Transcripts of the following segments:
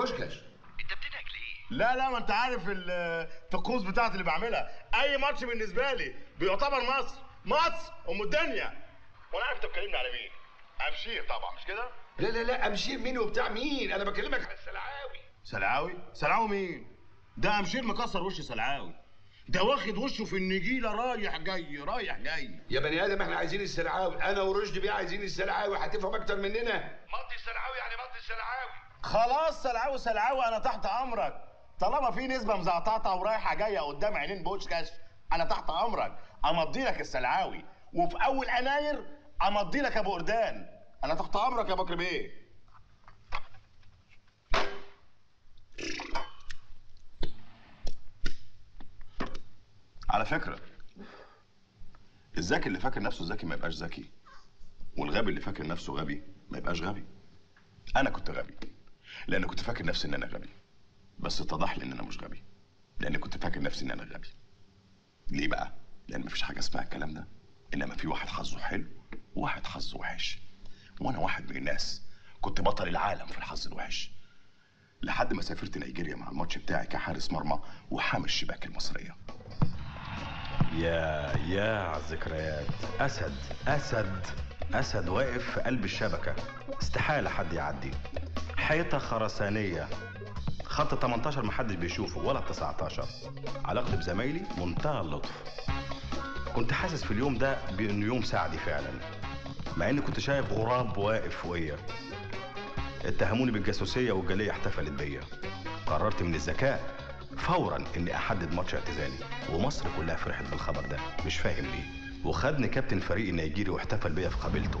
بوشكاش. انت بتنهج ليه؟ لا لا ما انت عارف الطقوس بتاعتي اللي بعملها. أي ماتش بالنسبة لي بيعتبر مصر مصر أم الدنيا. وأنا عارف أنت بتكلمني على مين. امشير طبعا مش كده؟ لا لا لا امشير مين وبتاع مين؟ أنا بكلمك على السلعاوي سلعاوي؟ سلعاوي مين؟ ده امشير مكسر وش سلعاوي. ده واخد وشه في النجيلة رايح جاي رايح جاي. يا بني آدم إحنا عايزين السلعاوي. أنا ورشدي بيه عايزين السلعاوي. هتفهم أكتر مننا؟ مضي السلعاوي يعني مضي السلعاوي. خلاص سلعاوي سلعاوي أنا تحت أمرك. طالما في نسبة مزعطعه ورايحة جاية قدام عينين بوشكاش أنا تحت أمرك. امضي لك السلعاوي. وفي أول يناير امضي لك أبو قردان أنا تحت أمرك يا بكر بيه. على فكرة الذكي اللي فاكر نفسه ذكي ما يبقاش ذكي والغبي اللي فاكر نفسه غبي ما يبقاش غبي. أنا كنت غبي. لأن كنت فاكر نفسي إن أنا غبي. بس اتضح لي إن أنا مش غبي. لأن كنت فاكر نفسي إن أنا غبي. ليه بقى؟ لأن مفيش حاجة اسمها الكلام ده. إنما في واحد حظه حلو وواحد حظه وحش. وأنا واحد من الناس كنت بطل العالم في الحظ الوحش. لحد ما سافرت نيجيريا مع الماتش بتاعي كحارس مرمى وحامل الشباك المصرية. يا يا الذكريات أسد أسد أسد واقف في قلب الشبكة. استحالة حد يعدي. حيطة خرسانية. خط 18 محدش بيشوفه ولا 19 علاقتي بزمايلي منتهى اللطف. كنت حاسس في اليوم ده بأنه يوم سعدي فعلا مع إني كنت شايف غراب واقف فوقيا. اتهموني بالجاسوسية والجالية احتفلت بيا. قررت من الذكاء فورا إني أحدد ماتش اعتزالي. ومصر كلها فرحت بالخبر ده مش فاهم ليه. وخدني كابتن فريق النيجيري واحتفل بيا في قبيلته.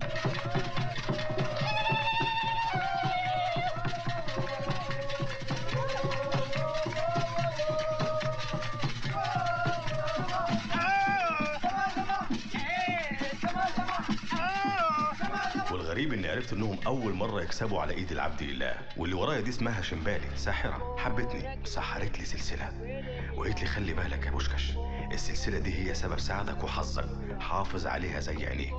انهم اول مره يكسبوا على ايد العبد لله واللي ورايا دي اسمها شمبالي ساحرة. حبتني سحرت لي سلسلة. وقالت لي خلي بالك يا بوشكش السلسلة دي هي سبب سعدك وحظك. حافظ عليها زي عينيك.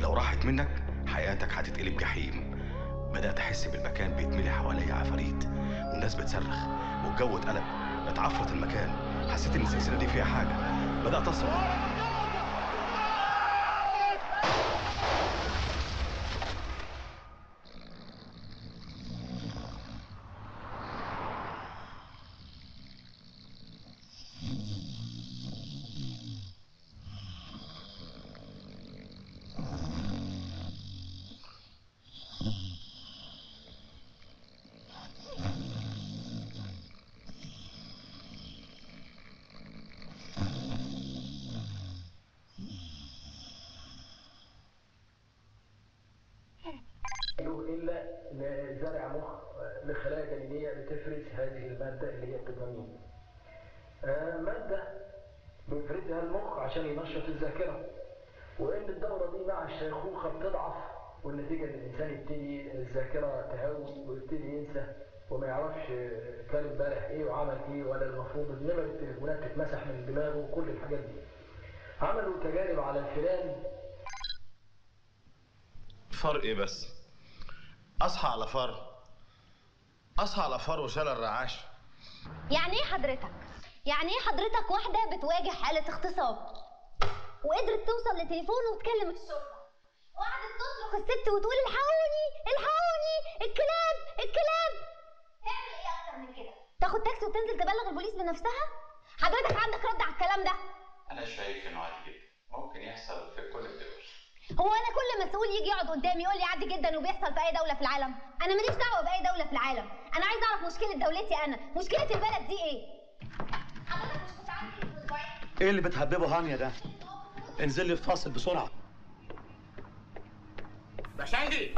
لو راحت منك حياتك هتتقلب جحيم. بدأت أحس بالمكان بيتملي حواليا عفاريت والناس بتصرخ والجو اتقلب. اتعفرت المكان. حسيت إن السلسلة دي فيها حاجة. بدأت اصرخ الا لزرع مخ لخلايا جنينيه بتفرز هذه الماده اللي هي الدوبامين. آه، ماده بيفرزها المخ عشان ينشط الذاكره. وإن الدورة دي مع الشيخوخة بتضعف والنتيجة ان الانسان يبتدي الذاكرة تهوي ويبتدي ينسى وما يعرفش كان امبارح إيه وعمل إيه ولا المفروض إن نمر التليفونات تتمسح من دماغه وكل الحاجات دي. عملوا تجارب على الفئران فرق إيه بس أصحى على فر أصحى على فر وشال الرعاش يعني إيه حضرتك؟ يعني إيه حضرتك واحدة بتواجه حالة اغتصاب وقدرت توصل لتليفونه وتكلم الشرطة وقعدت تصرخ الست وتقول الحقوني الحقوني الكلاب الكلاب. تعمل إيه أكتر من كده؟ تاخد تاكسي وتنزل تبلغ البوليس بنفسها؟ حضرتك عندك رد على الكلام ده؟ أنا شايف إنه عادي جدا. ممكن يحصل في كل الدول. هو أنا كل مسؤول يجي يقعد قدامي يقول لي عادي جدا وبيحصل في أي دولة في العالم. أنا ماليش دعوة بأي دولة في العالم. أنا عايز أعرف مشكلة دولتي أنا. مشكلة البلد دي إيه؟ حضرتك مش كنت عندي أسبوعين؟ إيه اللي بتهببه هانيا ده؟ انزل لي فاصل بسرعة. باشندي!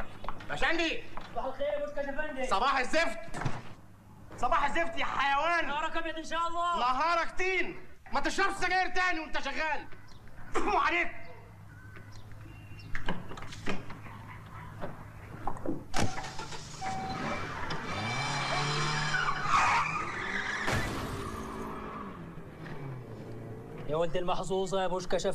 باشندي! صباح الخير يا بوسكا يا فندم صباح الزفت! صباح الزفت يا حيوان! نهارك أبيض إن شاء الله. نهارك تين! ما تشربش سجاير تاني وأنت شغال! عليك! يا ولد المحظوظة يا بوشكاش يا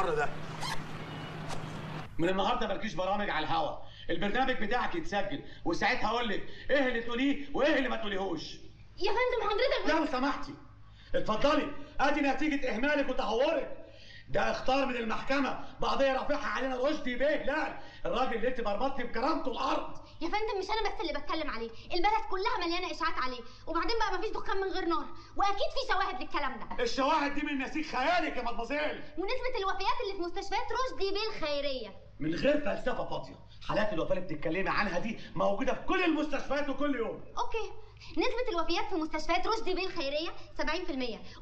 الحر ده؟ من النهارده مالكيش برامج على الهوا. البرنامج بتاعك يتسجل وساعتها أقول لك إيه اللي تقوليه وإيه اللي ما تقوليهوش. يا فندم حضرتك لو سمحتي. اتفضلي. أدي نتيجة إهمالك وتهورك. ده اختار من المحكمة. بقضيه رافعها علينا رشدي بيه. لا الراجل اللي أنت مرمطتي بكرامته الأرض. يا فندم مش أنا بس اللي بتكلم عليه البلد كلها مليانة إشاعات عليه وبعدين بقى مفيش دخان من غير نار وأكيد في شواهد للكلام ده. الشواهد دي من نسيج خيالك يا مدمزيل ونسبه الوفيات اللي في مستشفيات رشدي بيه الخيريه من غير فلسفة فاضية حالات الوفاة اللي بتتكلمي عنها دي موجودة في كل المستشفيات وكل يوم. أوكي. نسبة الوفيات في مستشفيات رشدي بيه الخيرية 70%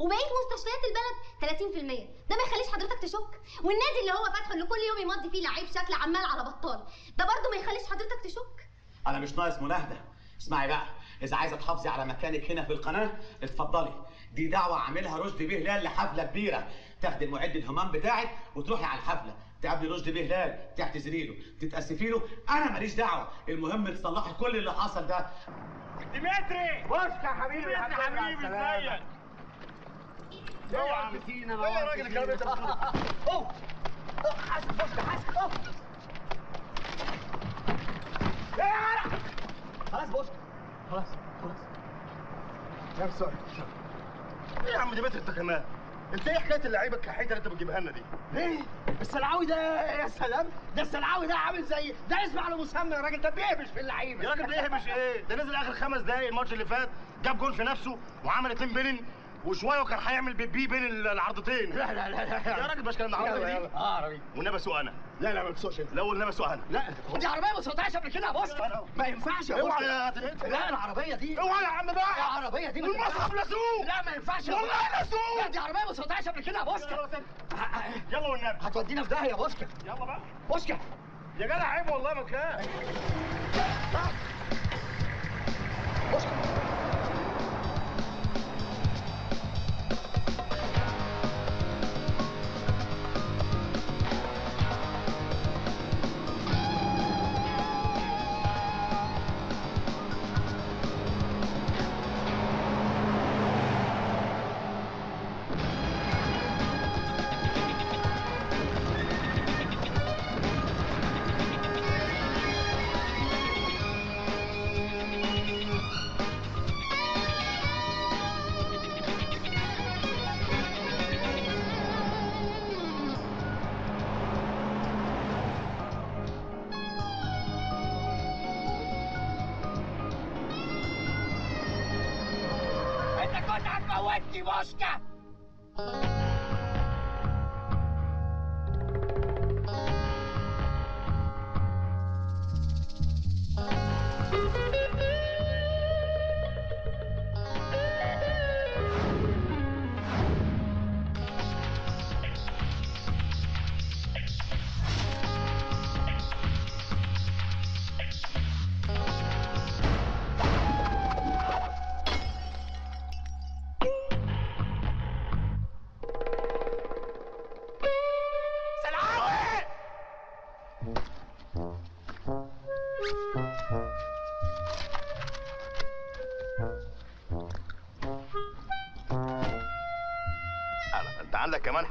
وبقية مستشفيات البلد 30% ده ما يخليش حضرتك تشك. والنادي اللي هو فاتحه اللي كل يوم يمضي فيه لعيب شكل عمال على بطال ده برضه ما يخليش حضرتك تشك. أنا مش ناقص مناهدة. اسمعي بقى إذا عايزة تحافظي على مكانك هنا في القناة اتفضلي. دي دعوة عاملها رشدي بيه هلال لحفلة كبيرة. تاخدي المعد الهمام بتاعك وتروحي على الحفلة. تقابلي رشدي بيه هلال تعتذري له تتأسفي له. أنا ماليش دعوة. المهم تصلحي كل اللي حصل ده. ديمتري! بص يا حبيبي ديمتري حبيبي ازيك؟ اوعى مسينا إيه يا راجل الكلام اللي انت بتقوله حاسب بص حاسب خلاص بص خلاص خلاص. يا sorry إيه يا عم ديمتري انت كمان انت إيه حكاية اللعيبة الكحيته اللي انت بتجيبها لنا دي؟ إيه؟ السلعاوي ده يا سلام ده السلعاوي ده عامل زي ده اسم على مسمى يا راجل ده بيهبش في اللعيبة. يا راجل بيهبش إيه؟ ده نزل آخر خمس دقايق الماتش اللي فات جاب جول في نفسه وعمل اتنين بينن وشوية وكان هيعمل بيبي بين العرضتين. لا لا لا لا يا راجل مش كان العرضه دي؟ آه عربي والنبي اسوق أنا. لا لا ما بتسوقش انت. لا والنبي اسوق أنا لا. دي عربية ما سوقتهاش قبل كده يا بوسكا ما ينفعش يا اوعى بوسكا يا. لا العربية دي. اوعى يا عم بقى. العربية دي تنفعش. لا سوق. لا ما ينفعش يا والله. لا سوق. لا دي عربية ما سوقتهاش قبل كده يا بوسكا يلا والنبي. هتودينا في داهية يا بوسكا يلا بقى. بوسكا يا جدع عيب والله ما كان. انت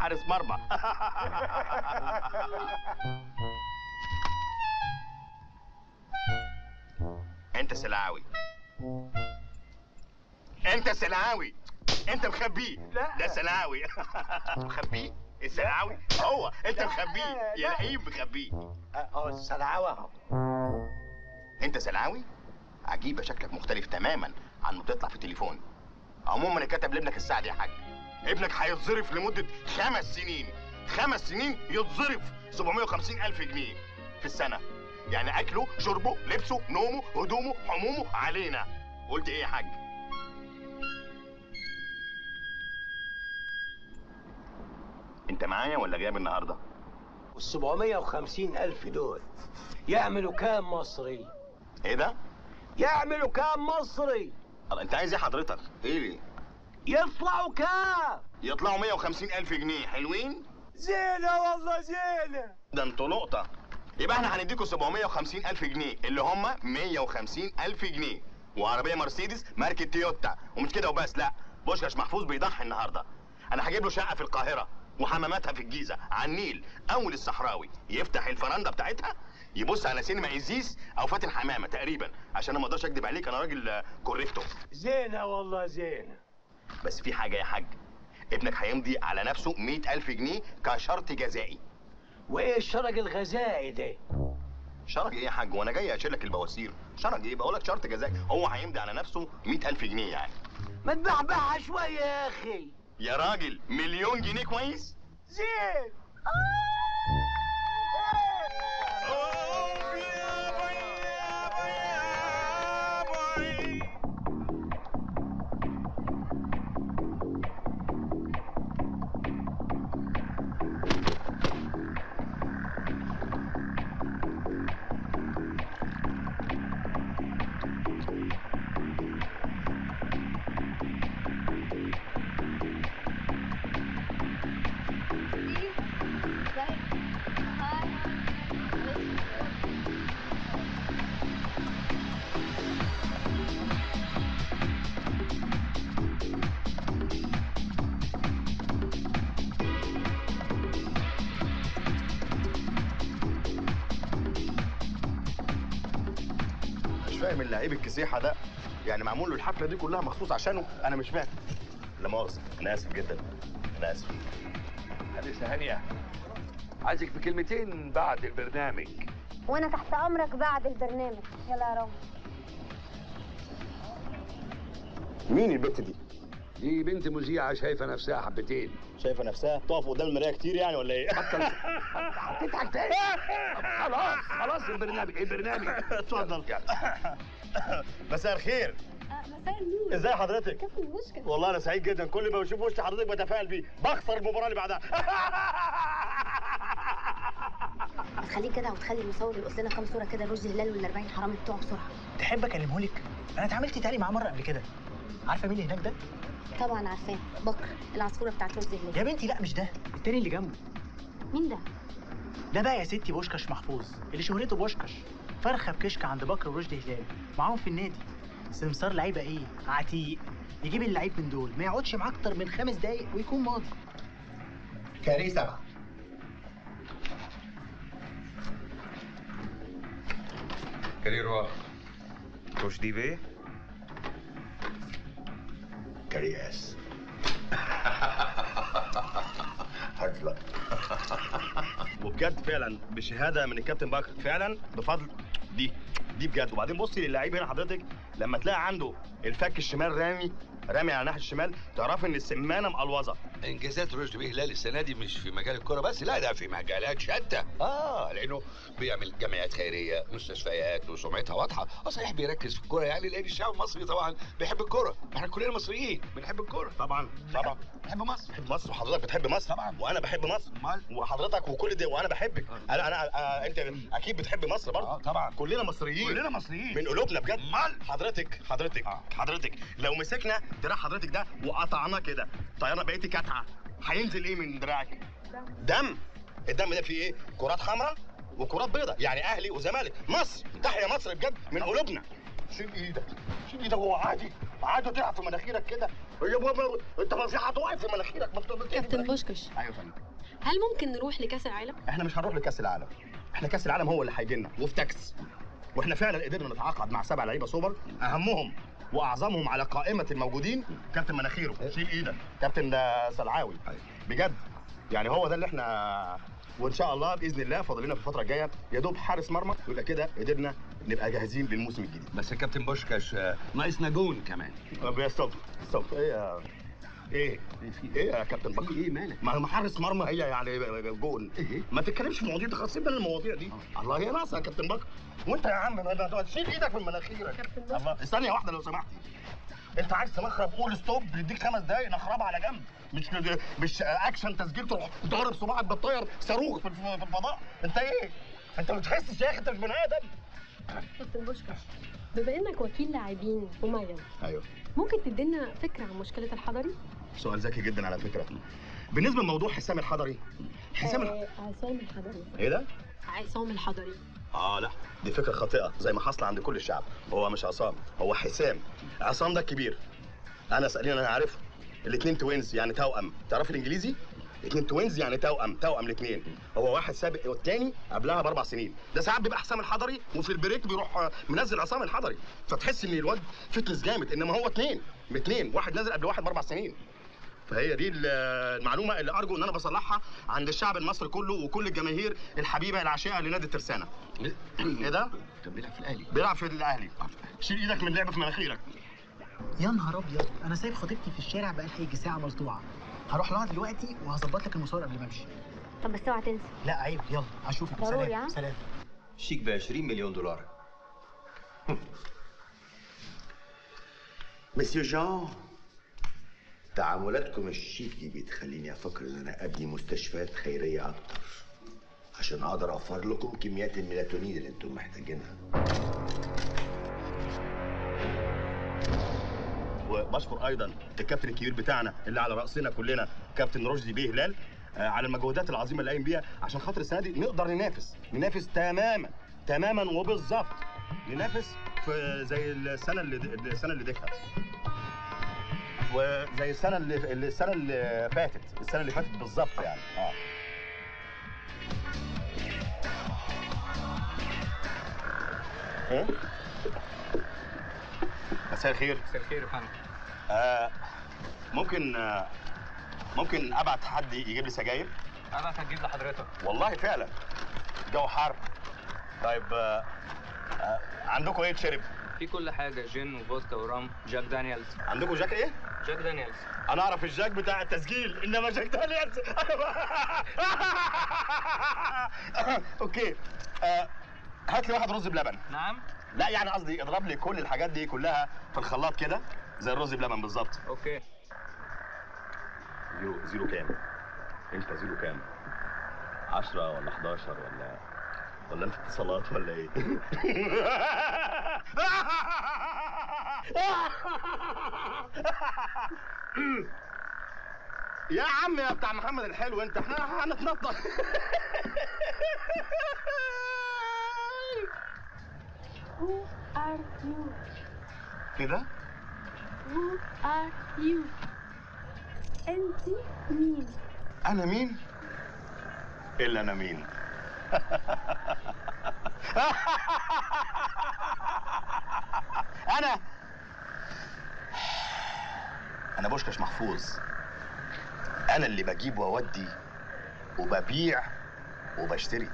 حارس مرمى. انت سلعاوي. انت سلعاوي. انت مخبيه لا. ده سلعاوي. مخبيه السلعاوي هو. انت مخبيه يا لئيم مخبيه آه السلعاوي اهو انت سلعاوي؟ عجيبة شكلك مختلف تماما عن ما بتطلع في التليفون. عموما كاتب لابنك السعد يا حاج. ابنك هيتظرف لمدة خمس سنين. خمس سنين يتظرف. 750 ألف جنيه في السنة. يعني أكله شربه لبسه نومه هدومه حمومه علينا. قلت إيه يا حاج؟ أنت معايا ولا جايب النهارده وال 750 ألف دول يعملوا كام مصري؟ إيه ده؟ يعملوا كام مصري؟ أنت عايز إيه حضرتك؟ إيه ليه؟ يطلعوا كام؟ يطلعوا 150 ألف جنيه. حلوين؟ زينة والله زينة. ده أنتوا لقطة يبقى إحنا هنديكوا 750 ألف جنيه اللي هم 150 ألف جنيه. وعربية مرسيدس ماركة تويوتا. ومش كده وبس لا. بوشكاش محفوظ بيضحي النهارده. أنا هجيب له شقة في القاهرة وحماماتها في الجيزة على النيل أول الصحراوي. يفتح الفرنده بتاعتها يبص على سينما إزيز أو فاتن حمامة تقريبا. عشان أنا ما أقدرش أكدب عليك أنا راجل كوريكتو زينة والله زينة. بس في حاجة يا حاج. ابنك هيمضي على نفسه مئة ألف جنيه كشرط جزائي. وإيه الشرج الغذائي ده؟ شرط إيه يا حاج؟ وأنا جاي اشيل لك البواسير. شرط إيه؟ بقول لك شرط جزائي. هو هيمضي على نفسه مئة ألف جنيه يعني. ما تبعبعها شوية يا أخي. يا راجل مليون جنيه كويس؟ زين. مش الحفله دي كلها مخصوص عشانه؟ أنا مش فاهم. لا مؤاخذة أنا آسف جدا أنا آسف. أنسة هانية عايزك في كلمتين بعد البرنامج. وأنا تحت أمرك بعد البرنامج. يلا يا رامي. مين البت دي؟ دي بنت مذيعة شايفة نفسها حبتين. شايفة نفسها؟ تقف قدام المراية كتير يعني ولا إيه؟ تضحك تاني. خلاص خلاص البرنامج البرنامج. اتفضل. مساء الخير. مساء النور. إزاي حضرتك؟ كابتن مشكلة والله أنا سعيد جدا. كل ما بشوف وش حضرتك بتفائل بيه. بخسر المباراة اللي بعدها. هتخليك كده وتخلي المصور يقص لنا كام صورة كده رشدي هلال وال 40 حرامي بتوعه بسرعة. تحب أكلمه لك؟ أنا اتعاملت تاني معاه مرة قبل كده. عارفة مين اللي هناك ده؟ طبعا عارفاه. بكر العصفورة بتاعت رشدي هلال يا بنتي لا مش ده. التاني اللي جنبه. مين ده؟ ده بقى يا ستي بوشكش محفوظ اللي شهرته بوشكش. فرخة بكشك عند بكر ورشدي هلال. معاهم في النادي. سمسار لعيبة إيه؟ عتيق. يجيب اللعيب من دول. ما يقعدش معاه أكتر من خمس دقايق ويكون ماضي. كاري سبعه كارير واحد رشدي بيه؟ كرياس هجلة وبجد فعلا بشهادة من الكابتن بكر. فعلا؟ بفضل دي دي بجد. وبعدين بصي للعيب هنا حضرتك لما تلاقي عنده الفك الشمال رامي رامي على ناحيه الشمال تعرفي إن السمانه مقلوظة. انجازات رشدي بيه هلال السنة دي مش في مجال الكره بس لا ده في مجالات شتى. آه لأنه بيعمل جمعيات خيرية مستشفيات وسمعتها واضحة. آه صحيح بيركز في الكورة يعني لأن الشعب المصري طبعا بيحب الكورة. إحنا كلنا مصريين بنحب الكورة. طبعا طبعا. بنحب مصر. بحب مصر وحضرتك بتحب مصر. طبعا. وأنا بحب مصر. أمال؟ وحضرتك وكل ده وأنا بحبك. أنا أنا آه أنت أكيد بتحب مصر برضه. آه طبعا. كلنا مصريين. كلنا مصريين. من قلوبنا بجد. أمال؟ حضرتك حضرتك آه. حضرتك لو مسكنا دراع حضرتك ده وقطعناه كده طيرنا بقيتي كاتعه هينزل إيه من دراعك؟ دم. الدم ده فيه إيه؟ كرات حمراء وكرات بيضاء يعني أهلي وزمالك. مصر. تحيا مصر بجد من قلوبنا. شيل إيدك. شيل إيدك هو عادي. عادي تلعب في مناخيرك كده. يا بابا انت فظيعة. هتقع في مناخيرك. ما بت- كابتن بوشكش. أيوه فندم. هل ممكن نروح لكأس العالم؟ إحنا مش هنروح لكأس العالم. إحنا كأس العالم هو اللي هيجي لنا وفي تاكسي وإحنا فعلا قدرنا نتعاقد مع سبع لعيبة سوبر. أهمهم وأعظمهم على قائمة الموجودين كابتن مناخيره. شيل إيدك. كابتن سلعاوي. بجد. يعني هو ده اللي إحنا وإن شاء الله بإذن الله فاضل لنا في الفترة الجاية. يا دوب حارس مرمى ويبقى كده قدرنا نبقى جاهزين للموسم الجديد. بس يا كابتن بوشكاش آه، ناقصنا جون كمان. طب يا stop stop إيه يا إيه إيه يا كابتن بكر؟ إيه مالك؟ ما هو حارس مرمى هي يعني جون. إيه؟ ما تتكلمش في مواضيع تخصص من المواضيع دي. الله هي ناقصه يا كابتن بكر. وأنت يا عم تشيل إيدك من مناخيرك. الله. ثانية واحدة لو سمحتي أنت عايز تنخرب قول stop نديك خمس دقايق نخربها على جنب. مش مش اكشن تسجيل تروح ضارب صباعك بالطير صاروخ في الف- في الفضاء. أنت إيه؟ أنت ما بتحسش يا أخي أنت مش بني آدم. كابتن بوشكش بما إنك وكيل لاعبين مميز أيوه. ممكن تدينا فكرة عن مشكلة الحضري؟ سؤال ذكي جدا على فكرة. بالنسبة لموضوع حسام الحضري حسام الح... آه، عصام الحضري. إيه ده؟ عصام الحضري. آه لا دي فكرة خاطئة زي ما حصل عند كل الشعب. هو مش عصام هو حسام. عصام ده الكبير أنا اسالني أنا عارفه. الاثنين توينز يعني توأم. تعرف الإنجليزي؟ اتنين twins يعني توأم توأم الاثنين هو واحد سابق والتاني قبلها بأربع سنين. ده ساعات بيبقى حسام الحضري وفي ال break بيروح آه، منزل عصام الحضري. فتحس إن الواد fitness جامد إنما هو اتنين باتنين واحد نازل قبل واحد بأربع سنين. فهي دي ال- المعلومة اللي أرجو إن أنا بصلحها عند الشعب المصري كله وكل الجماهير الحبيبة العشيقة لنادي الترسانة. إيه ده؟ كان بيلعب في الأهلي. بيلعب في الأهلي. شيل إيدك من اللعب في مناخيرك. يا نهار أبيض أنا سايب خطيبتي في الشارع بقالها يجي ساعة مصدوعه هروح لها دلوقتي وهظبط لك المصور قبل ما أمشي. طب بس اوعى تنسى. لا عيب. يلا اشوفك ضروري، سلام؟ سلام. شيك ب 20 مليون دولار. مسيو جان تعاملاتكم الشيك دي بتخليني أفكر إن أنا أبني مستشفيات خيرية أكتر. عشان أقدر أوفر لكم كميات الميلاتونين اللي أنتم محتاجينها. وبشكر أيضا الكابتن الكبير بتاعنا اللي على رأسنا كلنا كابتن رشدي بيه هلال آه، على المجهودات العظيمة اللي قايم بيها. عشان خاطر السنة دي نقدر ننافس ننافس تماما تماما وبالظبط. ننافس في زي السنة اللي السنة اللي ديكها وزي السنة اللي السنة اللي فاتت السنة اللي فاتت بالظبط يعني. آه. إيه؟ مساء الخير. مساء الخير يا فندم. آه ممكن آه ممكن أبعت حد يجيب لي سجاير؟ أنا هجيب لحضرتك. والله فعلا. الجو حر طيب آه آه عندكم إيه تشرب؟ في كل حاجة gin وفودكا و rum. جاك دانيالز عندكم جاك إيه؟ جاك دانيالز أنا أعرف ال jack بتاع التسجيل إنما جاك دانيالز okay. آه هات لي واحد رز بلبن. نعم. لا يعني قصدي اضرب لي كل الحاجات دي كلها في الخلاط كده زي الرز بلبن بالظبط. okay. zero zero كام؟ أنت zero كام؟ 10 ولا 11 ولا ولا انت اتصالات ولا إيه؟ يا عم يا بتاع محمد الحلو انت إحنا هنتنطط Who are you? كده Who are you? أنت مين؟ أنا مين إلا أنا مين أنا. أنا بوشكش محفوظ. أنا اللي بجيب وأودي وببيع وبشتري.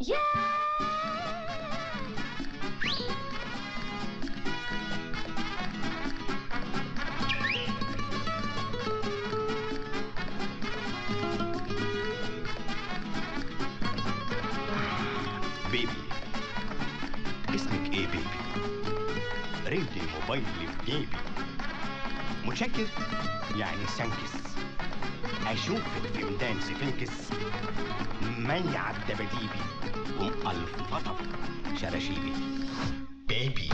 بيبي الموبايل اللي في جيبي متشكر يعني thanks. اشوفك في ميدان سفنكس ميع الدباديبي. ومقلفطف شراشيبي. baby.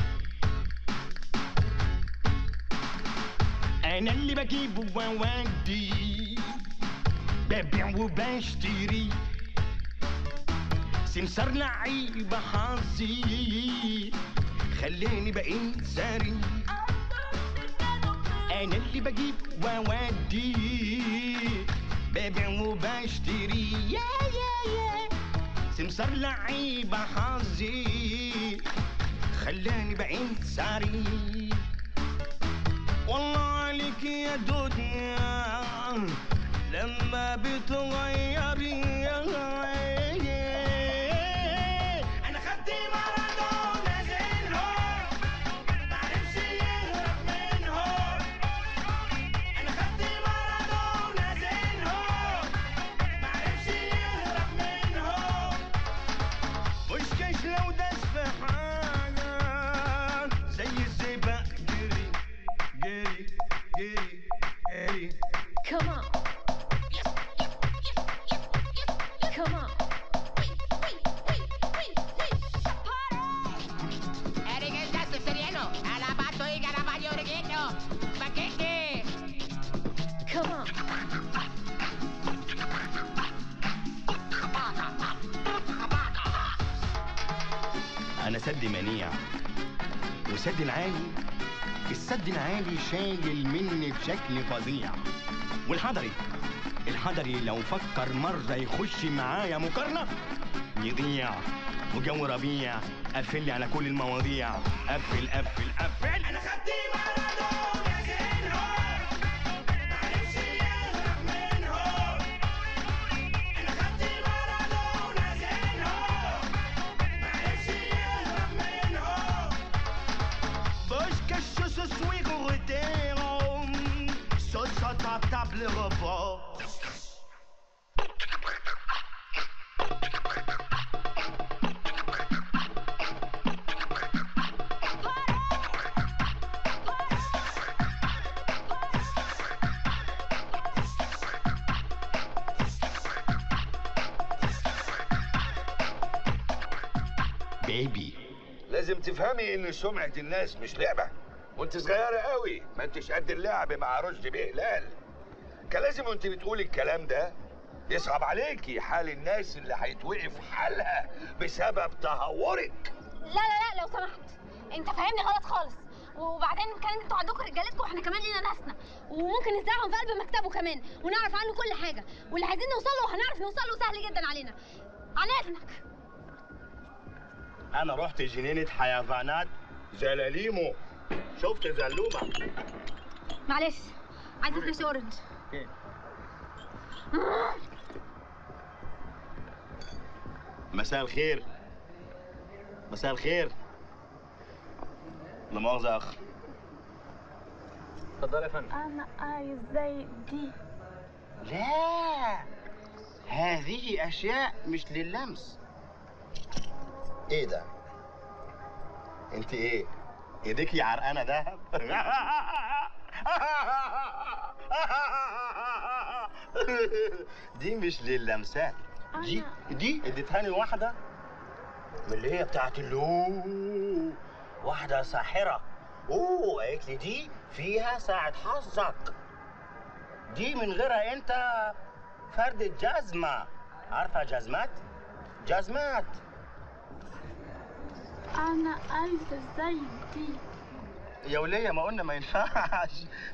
أنا اللي بجيب وودي ببيع وبشتري. سمسار لعيب حظي. خلاني بقيت ساري أنا اللي بجيب وأودي. ببيع وبشتري. يا يا يا سمسار لعيب حظي. خلاني بقيت ساري والله عليك يا دنيا. بشكل فظيع. والحضري الحضري لو فكر مرة يخش معايا مقارنة. يضيع. وجو ربيع قفل لي على كل المواضيع. قفل قفل سمعة الناس مش لعبة. وانت صغيرة قوي ما انتش قد اللعب مع رشدي بيه هلال. كان لازم وانت بتقولي الكلام ده يصعب عليكي حال الناس اللي هيتوقف حالها بسبب تهورك. لا لا لا لو سمحت. انت فاهمني غلط خالص. وبعدين كان أنتوا عندكم رجالتكم وإحنا كمان لينا ناسنا. وممكن نزرعهم في قلب مكتبه كمان ونعرف عنه كل حاجة. واللي عايزين نوصل له هنعرف نوصل له سهل جدا علينا. عن إذنك. أنا رحت جنينة حيوانات زلاليمو شفت زلومة معلش عايزة فلاش أورنج. مساء الخير. مساء الخير. لا مؤاخذة يا أخ. اتفضل يا فندم. أنا عايز زي دي. لا هذه أشياء مش للمس إيه ده؟ انت إيه؟ ايديكي عرقانة دهب؟ دي مش للمسات دي دي اديتهاني واحدة من اللي هي بتاعت اللو واحدة ساحرة. اوه قالت لي دي فيها ساعة حظك. دي من غيرها انت فردة جزمة عارفة جزمات؟ جزمات. أنا عايزة زي دي. يا ولية ما قلنا ما ينفعش.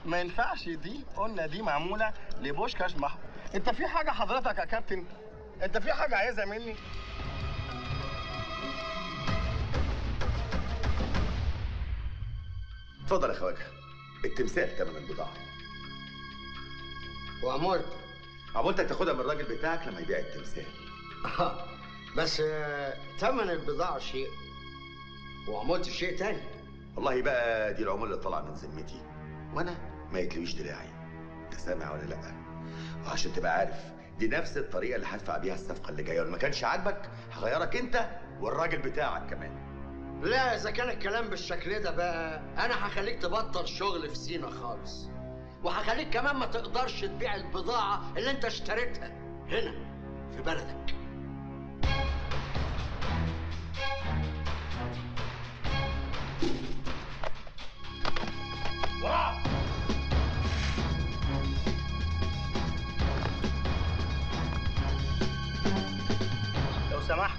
ما ينفعش دي. قلنا دي معمولة لبوشكاش مح. أنت في حاجة حضرتك يا كابتن؟ أنت في حاجة عايزها مني؟ اتفضل يا خواجه التمثال تمن البضاعة. وعمولت عمولتك تاخدها من الراجل بتاعك لما يبيع التمثال. آه بس آه، تمن البضاعة شيء. وعمولت شيء تاني. والله بقى دي العموله اللي طالعه من ذمتي. وأنا؟ ما يتلويش دراعي. أنت سامع ولا لأ؟ وعشان تبقى عارف. دي نفس الطريقة اللي هدفع بيها الصفقة اللي جاية. وما كانش عاجبك هغيرك أنت والراجل بتاعك كمان. لا إذا كان الكلام بالشكل ده بقى أنا هخليك تبطل شغل في سينا خالص. وهخليك كمان ما تقدرش تبيع البضاعة اللي أنت اشتريتها هنا في بلدك. لو سمحت.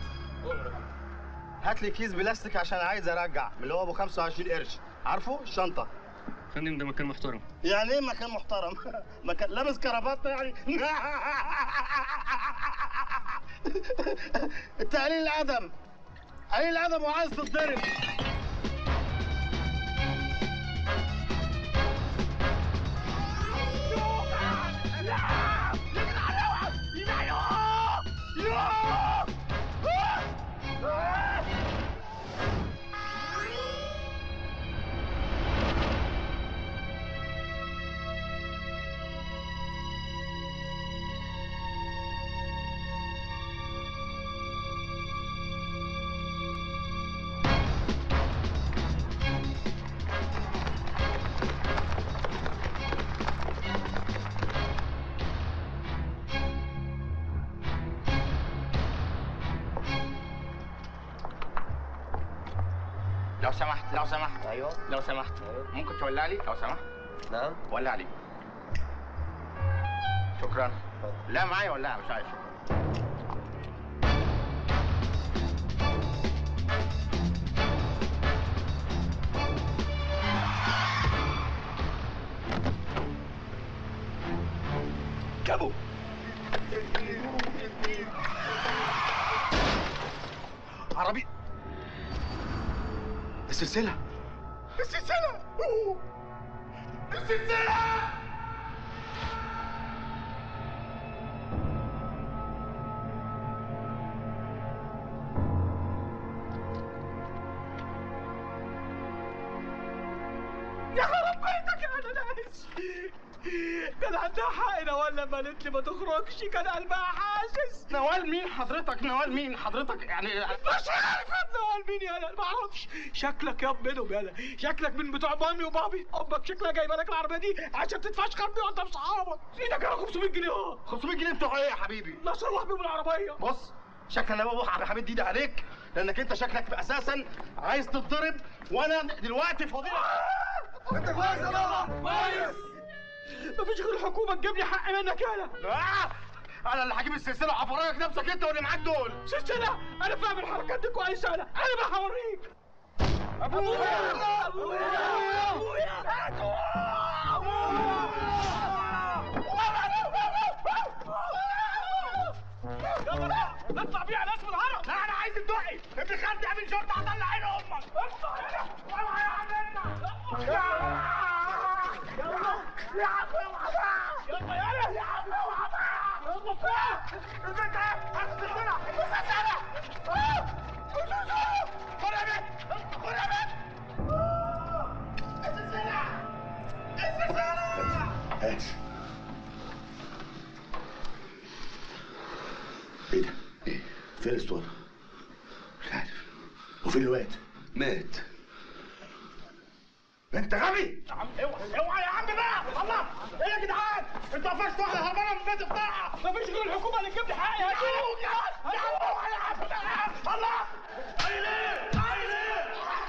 هات لي كيس بلاستيك عشان عايز ارجع من اللي هو ابو 25 قرش. عارفه؟ الشنطة. فندم ده مكان محترم. يعني إيه مكان محترم؟ مكان لابس كرافته يعني. انت قليل الادب قليل الادب وعايز تتضرب. ممكن تولع لي؟ لو سمحت. نعم. ولع لي. شكرا. لا معايا ولا مش عايز. شكرا. اركبوا عربي. السلسلة السلسلة السلسلة يا خرب بيتك يا ناس كان عندها حق نوال لما قالت لي ما تخرجش كان قلبها حاسس. نوال مين حضرتك؟ نوال مين حضرتك؟ يعني مش عارف نوال مين يالا ما أعرفش. شكلك ياب منهم يالا شكلك من بتوع مامي وبابي. أمك شكلها جايبة لك العربية دي عشان تدفعش خربي وانت بصحابك. إيدك على 500 جنيه اهو. 500 جنيه بتوع إيه يا حبيبي؟ لا صلح بيهم العربيه بص شكل أنا بابا يا حبيبي ايدي عليك لانك انت شكلك أساسا عايز تتضرب وأنا دلوقتي فاضي انت كويس يا بابا كويس. مفيش غير الحكومة تجيب لي حق منك يالا آه! أنا اللي هجيب السلسلة وهفرجك نفسك أنت واللي معاك دول. سلسلة؟ أنا فاهم الحركات دي كويس أنا. أنا بقى هوريك. أبويا! أبويا! أبويا! يلا نطلع بيها ناس من الهرم لا أنا عايز الدقي. ابن خالتي عامل شرطة هطلع عين أمك. أطلع هنا عمنا يلا. يا عم يلا يلا يا عم يلا فين ازيك يا السلسله السلسله خد يا بنت خد يا بنت السلسله السلسله إيه ده؟ إيه؟ فين الاسطوانة؟ مش عارف وفين الواد؟ مات انت غبي يا عم اوعى اوعى يا عم بقى الله إيه يا جدعان أنتوا قفشتوا واحدة هربانه من البيت بتاعها مفيش غير الحكومة اللي تجيب لي حقي يا يا عم اوعى يا عم الله عيني عيني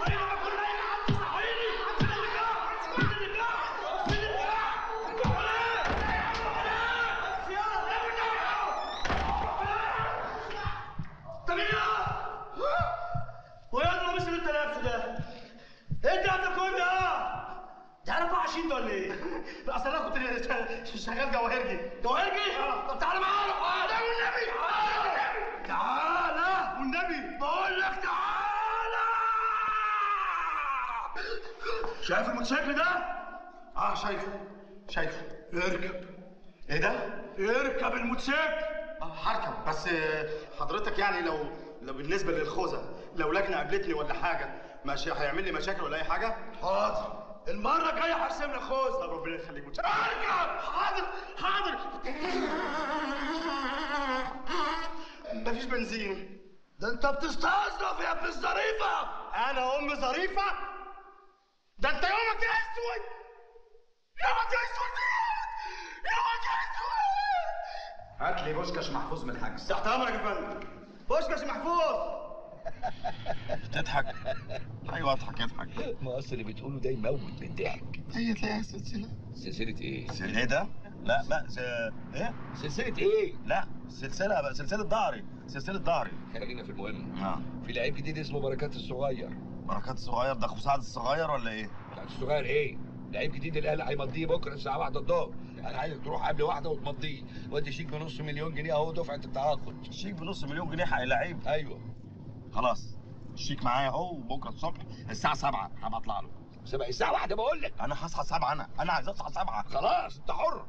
عيني ما كنا عيني ويلا لبس اللي انت لابسه ده انت عندك كل آه ده 24 ده ولا إيه؟ أصل أنا كنت شغال جواهرجي جواهرجي؟ طب تعالى معانا. تعالى والنبي. تعالى تعالى والنبي. بقول لك تعالى شايف الموتوسيكل ده؟ آه شايفه. شايفه. اركب. إيه ده؟ اركب الموتوسيكل. آه هركب. بس آه، حضرتك يعني لو لو بالنسبة للخوذة لو لجنة قابلتني ولا حاجة ماشي هيعمل لي مشاكل ولا أي حاجة؟ حاضر. المرة الجاية هرسم لك خوذه طب ربنا يخليك. اركب حاضر حاضر. مفيش بنزين. ده انت بتستظرف يا ابن الظريفة. أنا أم ظريفة؟ ده انت يومك أسود. يومك أسود. يومك أسود. هات لي بوشكاش محفوظ من الحجز. تحت أمرك يا فندم. بوشكاش محفوظ. تضحك أيوه أضحك أضحك. ما أصل اللي بتقوله ده يموت من الضحك هي تلاقيها سلسلة. سلسلة إيه؟ إيه ده؟ لا لا س... إيه؟ سلسلة إيه؟ لا سلسلة بقى سلسلة ظهري سلسلة ظهري خلينا في المهم. آه. في لعيب جديد اسمه بركات الصغير. بركات الصغير؟ ده اخو سعد الصغير ولا إيه؟ سعد الصغير إيه؟ لعيب جديد الاهلي هيمضيه بكرة الساعة 1 الظهر. أنا عايزك تروح قبل واحدة وتمضيه. وادي شيك بنص مليون جنيه أهو دفعة التعاقد. شيك بنص مليون جنيه حق لعيب أيوه. خلاص. الشيك معايا اهو وبكرة الصبح الساعة 7 هبقى اطلع له. سبع الساعة واحدة بقول لك. أنا هصحى 7 أنا أنا عايز أصحى 7 خلاص انت حر.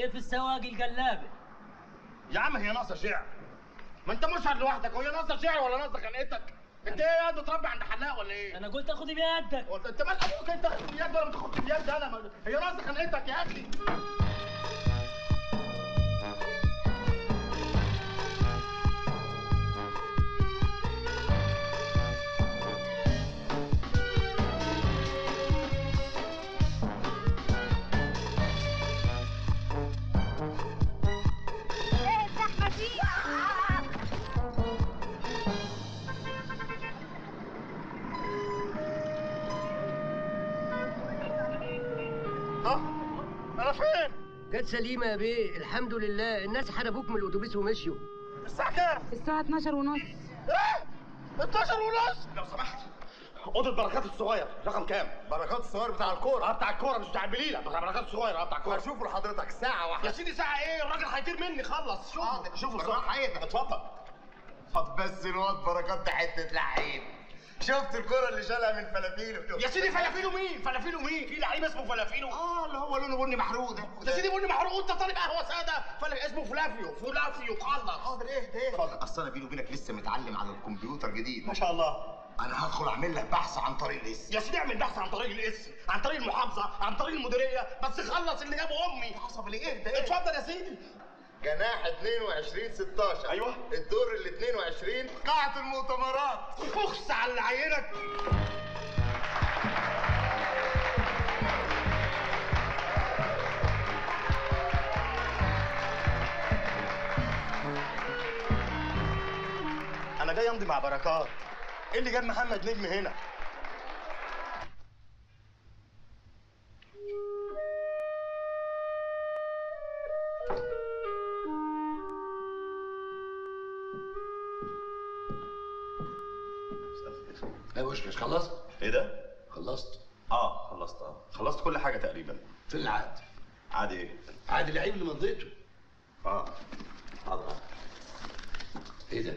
كيف السواق القلابة يا عم هي ناقصة شعر. ما انت مشهد لوحدك وهي ناقصة شعر ولا ناقصة خنقتك؟ انت إيه يا بتربي عند حلاق ولا إيه؟ أنا قلت اخد بيدك. انت مال أبوك؟ انت تاخد بيد ولا ما تاخدش بيد أنا هي ناقصة خنقتك يا أخي. يا بيه الحمد لله. الناس حربوك من الأتوبيس ومشيوا. الساعة كام؟ الساعة 12 ونص. إيه؟ 12 ونص؟ لو سمحت. أوضة بركات الصغير. رقم كام؟ بركات الصغير بتاع الكورة. آه بتاع الكورة مش بتاع البليلة. بتاع بركات الصغير آه بتاع الكورة. هشوفه لحضرتك ساعة واحدة. يا سيدي ساعة إيه؟ الراجل هيطير مني. خلص. شوف شوف الصراحه اتفضل. طب بس الواد بركات ده حتة لعيب. شفت الكرة اللي شالها من فلافيلو؟ يا سيدي فلافيلو مين؟ فلافيلو مين؟ في لعيب اسمه فلافيلو. آه اللي هو لونه بني محروق ده. يا سيدي بني محروق. وانت طالب قهوة سادة. فلا اسمه فلافيو. فلافيو خلص حاضر. إيه إيه؟ اتفضل. أصل أنا بيني وبينك لسه متعلم على الكمبيوتر جديد. ما شاء الله. أنا هدخل أعمل لك بحث عن طريق الاسم. يا سيدي اعمل بحث عن طريق الاسم. عن طريق المحافظة. عن طريق المديرية. بس خلص اللي جابه أمي. حسب الايه ده اتفضل يا سيدي. جناح 22 16 أيوه. الدور ال 22 قاعة المؤتمرات. اخس على اللي عينك. أنا جاي أمضي مع بركات. إيه اللي جاب محمد نجم هنا؟ يا بوشكش خلصت؟ إيه ده؟ خلصت؟ آه خلصت آه. خلصت كل حاجة تقريبا. في العقد. عادي. إيه؟ عقد اللعيب اللي مضيته. آه. حاضر. إيه ده؟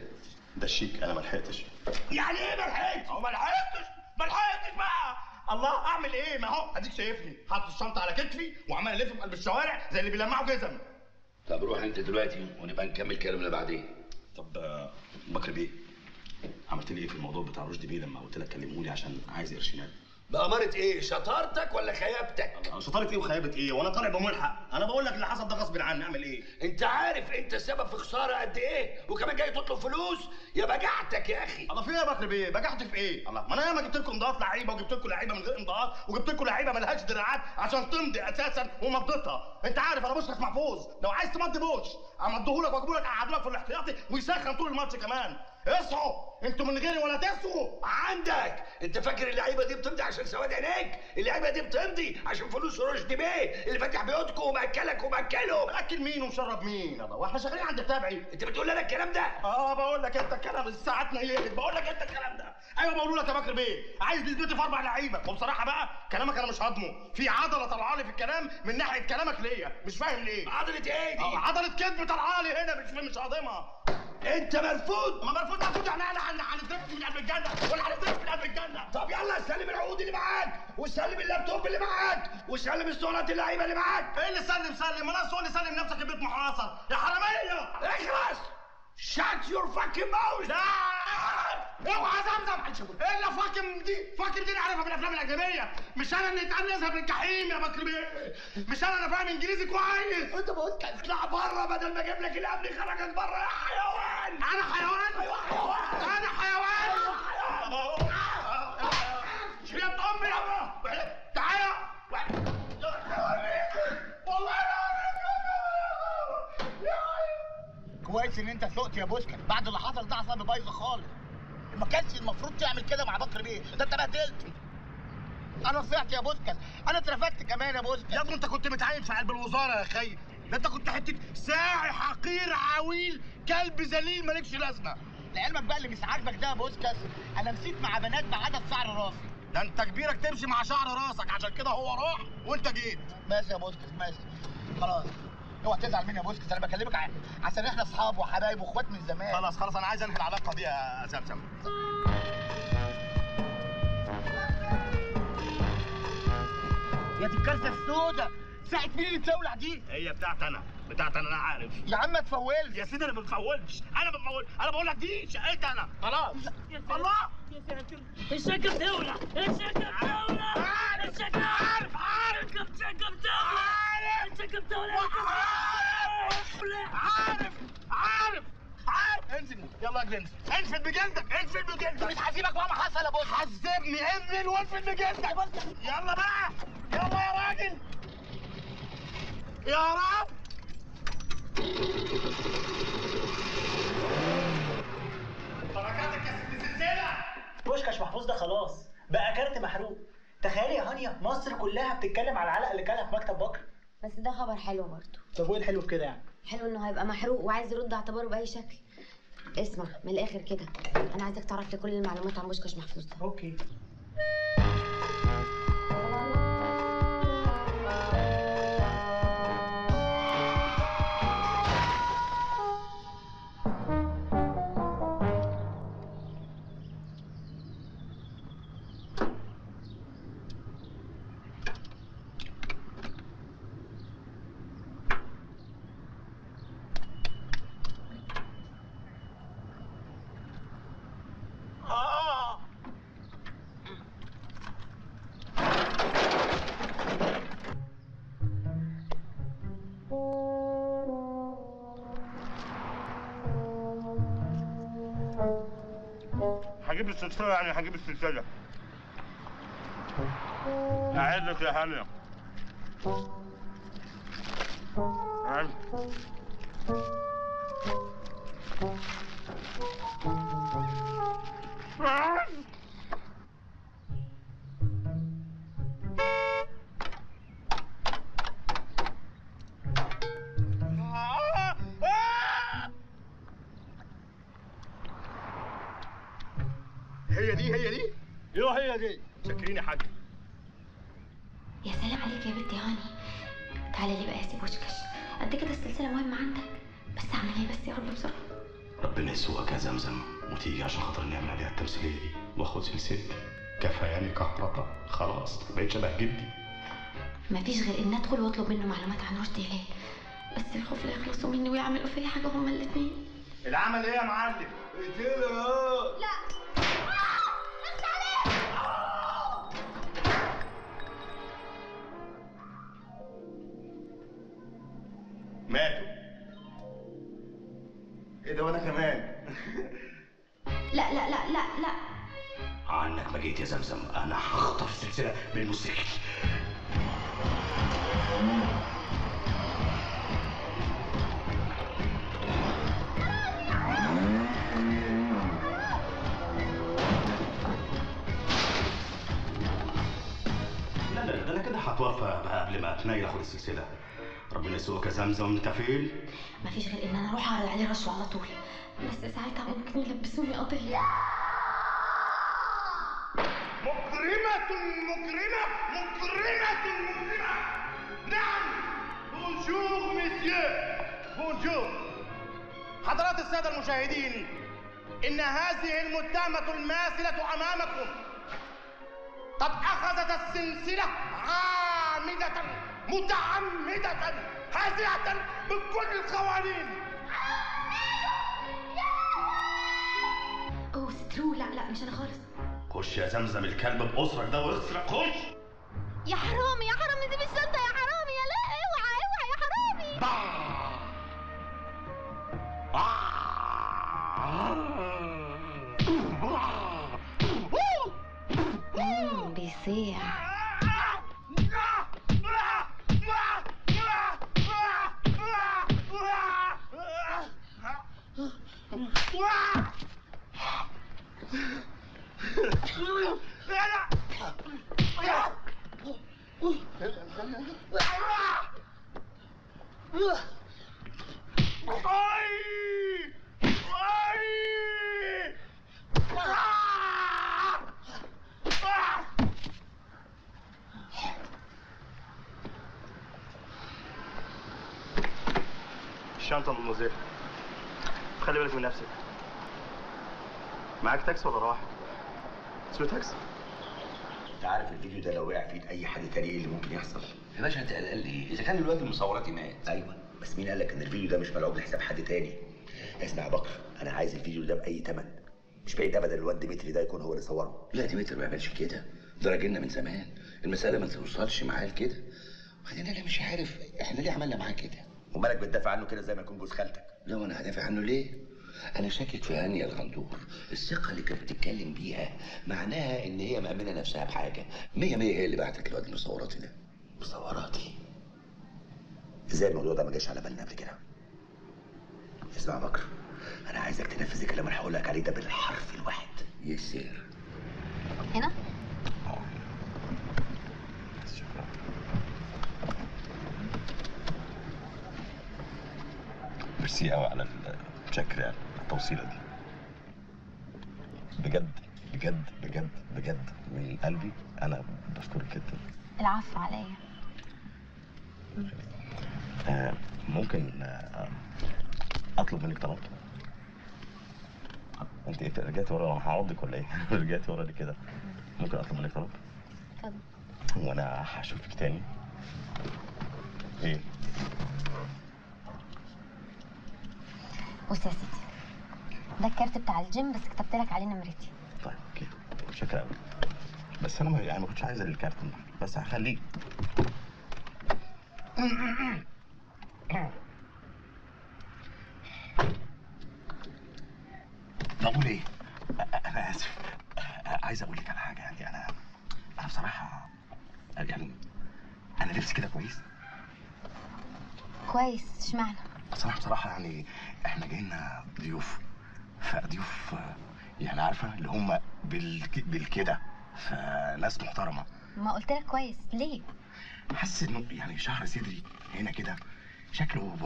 ده الشيك أنا ما لحقتش. يعني إيه ما لحقتش؟ هو ما لحقتش. ما لحقتش بقى. الله أعمل إيه؟ ما هو أديك شايفني. حاطط الشنطة على كتفي وعمال ألف في قلب الشوارع زي اللي بيلمعوا جزم. طب روح أنت دلوقتي ونبقى نكمل كلامنا بعدين. طب آه، بكر بيه. عملت لي إيه في الموضوع بتاع رشدي بيه لما قلت لك كلموني عشان عايز قرشينات بأمارة إيه؟ شطارتك ولا خيابتك؟ شطارة إيه وخيابة إيه؟ وأنا طالع بملحق، أنا بقول لك اللي حصل ده غصب عني أعمل إيه؟ أنت عارف أنت سبب في خسارة قد إيه؟ وكمان جاي تطلب فلوس؟ يا بجعتك يا أخي الله في إيه يا بكر بيه؟ بجحت في إيه؟ الله ما أنا ياما جبت لكم إمضاءات لعيبة وجبت لكم لعيبة من غير إمضاءات وجبت لكم لعيبة مالهاش دراعات عشان تمضي أساسا ومضيتها، أنت عارف أنا بوشك محفوظ، لو عايز تمضي بوش امضيهولك واجيبه لك اقعده لك في الاحتياطي ويسخن طول الماتش كمان، اصحوا أنتوا من غيري ولا تسعوا عندك. انت فاكر اللعيبة دي بتمضي عشان سواد عينيك؟ اللعيبة دي بتمضي عشان فلوس رشدي بيه اللي فاتح بيوتكم ومأكلك ومأكله. مأكل مين ومشرب مين؟ الله وإحنا شغالين عند تابعي. انت بتقول لنا الكلام ده؟ آه بقول لك أنت الكلام الساعات نيلت بقول لك أنت الكلام ده. أيوه بقول لك يا بكر بيه. عايز نثبتي في أربع لعيبة. وبصراحة بقى كلامك أنا مش هضمه. في عضلة طالعه لي في الكلام من ناحية كلامك ليا. مش فاهم ليه. عضلة إيه دي؟ آه، عضلة كذب طالعه لي هنا. مش مش هضمها. أنت مرفوض. ما مرفوض مرفوض. يعني أنا هن- هنترفد من قلب الجنه ولا هنترفد من قلب الجنه طب يلا سلم العقود اللي معاك وسلم اللابتوب اللي معاك وسلم اسطوانات اللعيبة اللي معاك. إيه اللي سلم؟ سلم. أنا سلم نفسك البيت محاصر. يا حرامية. إخلص. shut your fucking mouth لا! اوعى زمزم إلا fucking دي fucking دي نعرفها من الافلام الأجنبية. مش أنا اللي اتقال نذهب للجحيم يا بكر بيه. مش أنا أنا فاهم إنجليزي كويس. أنت بقول اطلع بره بدل ما أجيب لك الأمن خرجك بره يا حيوان! أنا حيوان؟ أيوه حيوان. أنا حيوان؟ شريط امي يابا تعالى والله كويس إن أنت فقت يا بوسكا بعد اللي حصل ده اعصابي بايظة خالص. ما كانش المفروض تعمل كده مع بكر بيه. ده أنت بهدلت. أنا طلعت يا بوسكا أنا اترفدت كمان يا بوسكا يا ابني أنت كنت متعين في قلب الوزارة يا خي. ده أنت كنت حتة ساعي حقير عويل كلب ذليل مالكش لازمة. لعلمك بقى اللي مش عاجبك ده يا بوسكاس أنا مشيت مع بنات بعدد شعر راسي. ده أنت كبيرك تمشي مع شعر راسك عشان كده هو راح وأنت جيت. ماشي يا بوسكاس ماشي. خلاص. اوعى تزعل مني يا بوسكس أنا بكلمك ع- عشان إحنا اصحاب وحبايب واخوات من زمان. خلاص خلاص أنا عايز انهي العلاقة دي يا زمزم يا دي الكارثة السوداء. ساعة مين اللي بتولع دي؟ هي بتاعت أنا بتاعت أنا أنا عارف. يا عم ما تفولش. يا سيدي أنا ما بفولش. أنا ما بفول أنا بقول لك دي شقتي أنا. خلاص. الله! الشقة بتولع. الشقة بتولع. الشقة عارف عارف. الشقة بتولع الشقة بتولع. عارف عارف عارف انزل يلا انزل انزل بجلدك انزل بجلدك مش هسيبك مهما حصل يا بوس حذبني انزل وانزل بجلدك يلا بقى يلا يا راجل يا رب بركاتك يا ست سلسله بوشكاش محفوظ ده خلاص. بقى كارت محروق. تخيلي يا هانيا مصر كلها بتتكلم على العلقة اللي كانها في مكتب بكر. بس ده خبر حلو برضه. طب وايه الحلو في كده يعني؟ حلو إنه هيبقى محروق وعايز يرد اعتباره بأي شكل. اسمع من الآخر كده. أنا عايزك تعرف لي كل المعلومات عن بوشكاش محفوظ. ده okay. يعني هجيب السلسلة. أعدك يا هانيا عد. كهربا. خلاص بقيت شبه جدي. مفيش غير إن أدخل وأطلب منه معلومات عن رشدي هلال. بس الخوف لا يخلصوا مني ويعملوا فيا حاجة هما الاثنين العمل إيه يا معلم؟ اقتله. لا. ماتوا. إيه ده وأنا كمان؟ لا لا لا لا. لا عنك ما جيت يا زمزم. أنا هخطف السلسله بالموسيقى لا لا ده أنا كده هتوفى بقى قبل ما اتنيل اخد السلسلة. ربنا يسوقك يا زمزم انت فين؟ مفيش غير إن أنا أروح اعرض عليه رشوه على طول. بس ساعتها ممكن يلبسوني قضيه مكرمة مكرمة مكرمة مكرمة. نعم. بونجور مسيو بونجور حضرات السادة المشاهدين إن هذه المتهمة الماثلة أمامكم قد أخذت السلسلة عامدة متعمدة هازئة بكل القوانين. اوه سترو لا لا مش أنا خالص خش يا زمزم الكلب بأسرك ده واخسر خش. يا حرامي يا حرامي دي مش سلطة يا حرامي يا لا اوعى اوعى يا حرامي. آه. بيصيح. Yeah. الشنطة مدموزيل خلي بالك من نفسك معاك تاكس ولا راحت؟ اسمه تاكسي انت عارف الفيديو ده لو وقع في ايد اي حد تاني إيه اللي ممكن يحصل؟ يا باشا انت قلقان ليه؟ إذا كان الواد المصوراتي مات أيوه. بس مين قال لك إن الفيديو ده مش ملعوب لحساب حد تاني؟ اسمع يا بكر أنا عايز الفيديو ده بأي ثمن مش بعيد ابدا الواد ديمتري ده يكون هو اللي صوره. لا ديمتري ما بيعملش كده. ده راجلنا من زمان. المسألة ما توصلش معاه لكده. وبعدين أنا مش عارف إحنا ليه عملنا معاه كده؟ ومالك بتدافع عنه كده زي ما يكون جوز خالتك؟ لا وأنا هدافع عنه ليه؟ أنا شاكك في هانية الغندور. الثقة اللي كانت بتتكلم بيها معناها إن هي مأمنة نفسها بحاجة. مية مية هي اللي بعتت الواد المصوراتي ده. مصوراتي إزاي الموضوع ده ما جاش على بالنا قبل كده؟ اسمع يا بكر أنا عايزك تنفذ الكلام اللي هقول لك عليه ده بالحرف الواحد. يسير هنا؟ ميرسي قوي على الشكر يعني. التوصيلة دي. بجد بجد بجد بجد. من قلبي أنا بشكرك جدا. العفو عليا. آه ممكن آه أطلب منك طلب أنت إيه رجعتي ورا أنا هعضك ولا إيه؟ رجعتي ورا ليه كده؟ ممكن أطلب منك طلب اتفضل. وأنا هشوفك تاني. إيه؟ بص يا سيدي ده الكارت بتاع الجيم بس كتبت لك عليه نمرتي. طيب okay. شكرا. قوي بس أنا ما يعني ما كنتش عايز الكارت ده. بس هخليه بقول إيه؟ أنا آسف. عايز أقول لك على حاجة. يعني أنا أنا بصراحه يعني أنا لبسي كده كويس. كويس إشمعنى؟ بصراحه بصراحة يعني إحنا جايين ضيوف. فضيوف آه، يعني عارفة اللي هم بالك... بالكده. فناس محترمة. ما قلت لك كويس. ليه؟ حاسس إنه يعني شعر صدري هنا كده شكله ب...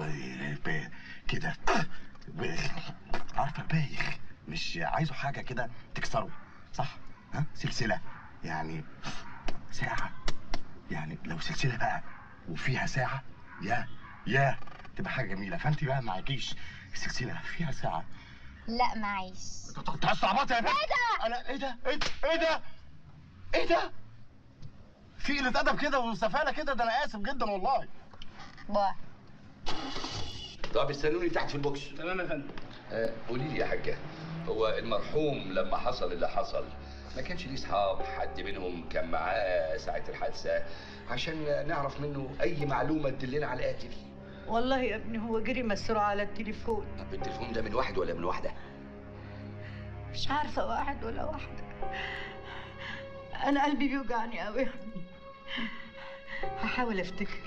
ب... كده ب... عارفة بايخ. مش عايزه حاجة كده تكسره. صح؟ ها؟ سلسلة. يعني ساعة. يعني لو سلسلة بقى وفيها ساعة يا يا تبقى حاجة جميلة. فانت بقى معكيش سلسلة فيها ساعة. لا معيش. انت استعبطت يا بنت. إيه ده؟ أنا إيه ده؟ إيه إيه ده؟ إيه ده؟ في قلة أدب كده وسفاله كده؟ ده أنا آسف جدا والله. bye. طب استنوني تحت في البوكس. تمام يا فندم. آه قولي لي يا حاجة هو المرحوم لما حصل اللي حصل ما كانش ليه اصحاب حد منهم كان معاه ساعة الحادثة عشان نعرف منه أي معلومة تدلنا على القاتل والله يا ابني هو جري مسروع على التليفون. طب التليفون ده من واحد ولا من واحدة؟ مش عارفة واحد ولا واحدة. أنا قلبي بيوجعني قوي يا ابني. هحاول أفتكر.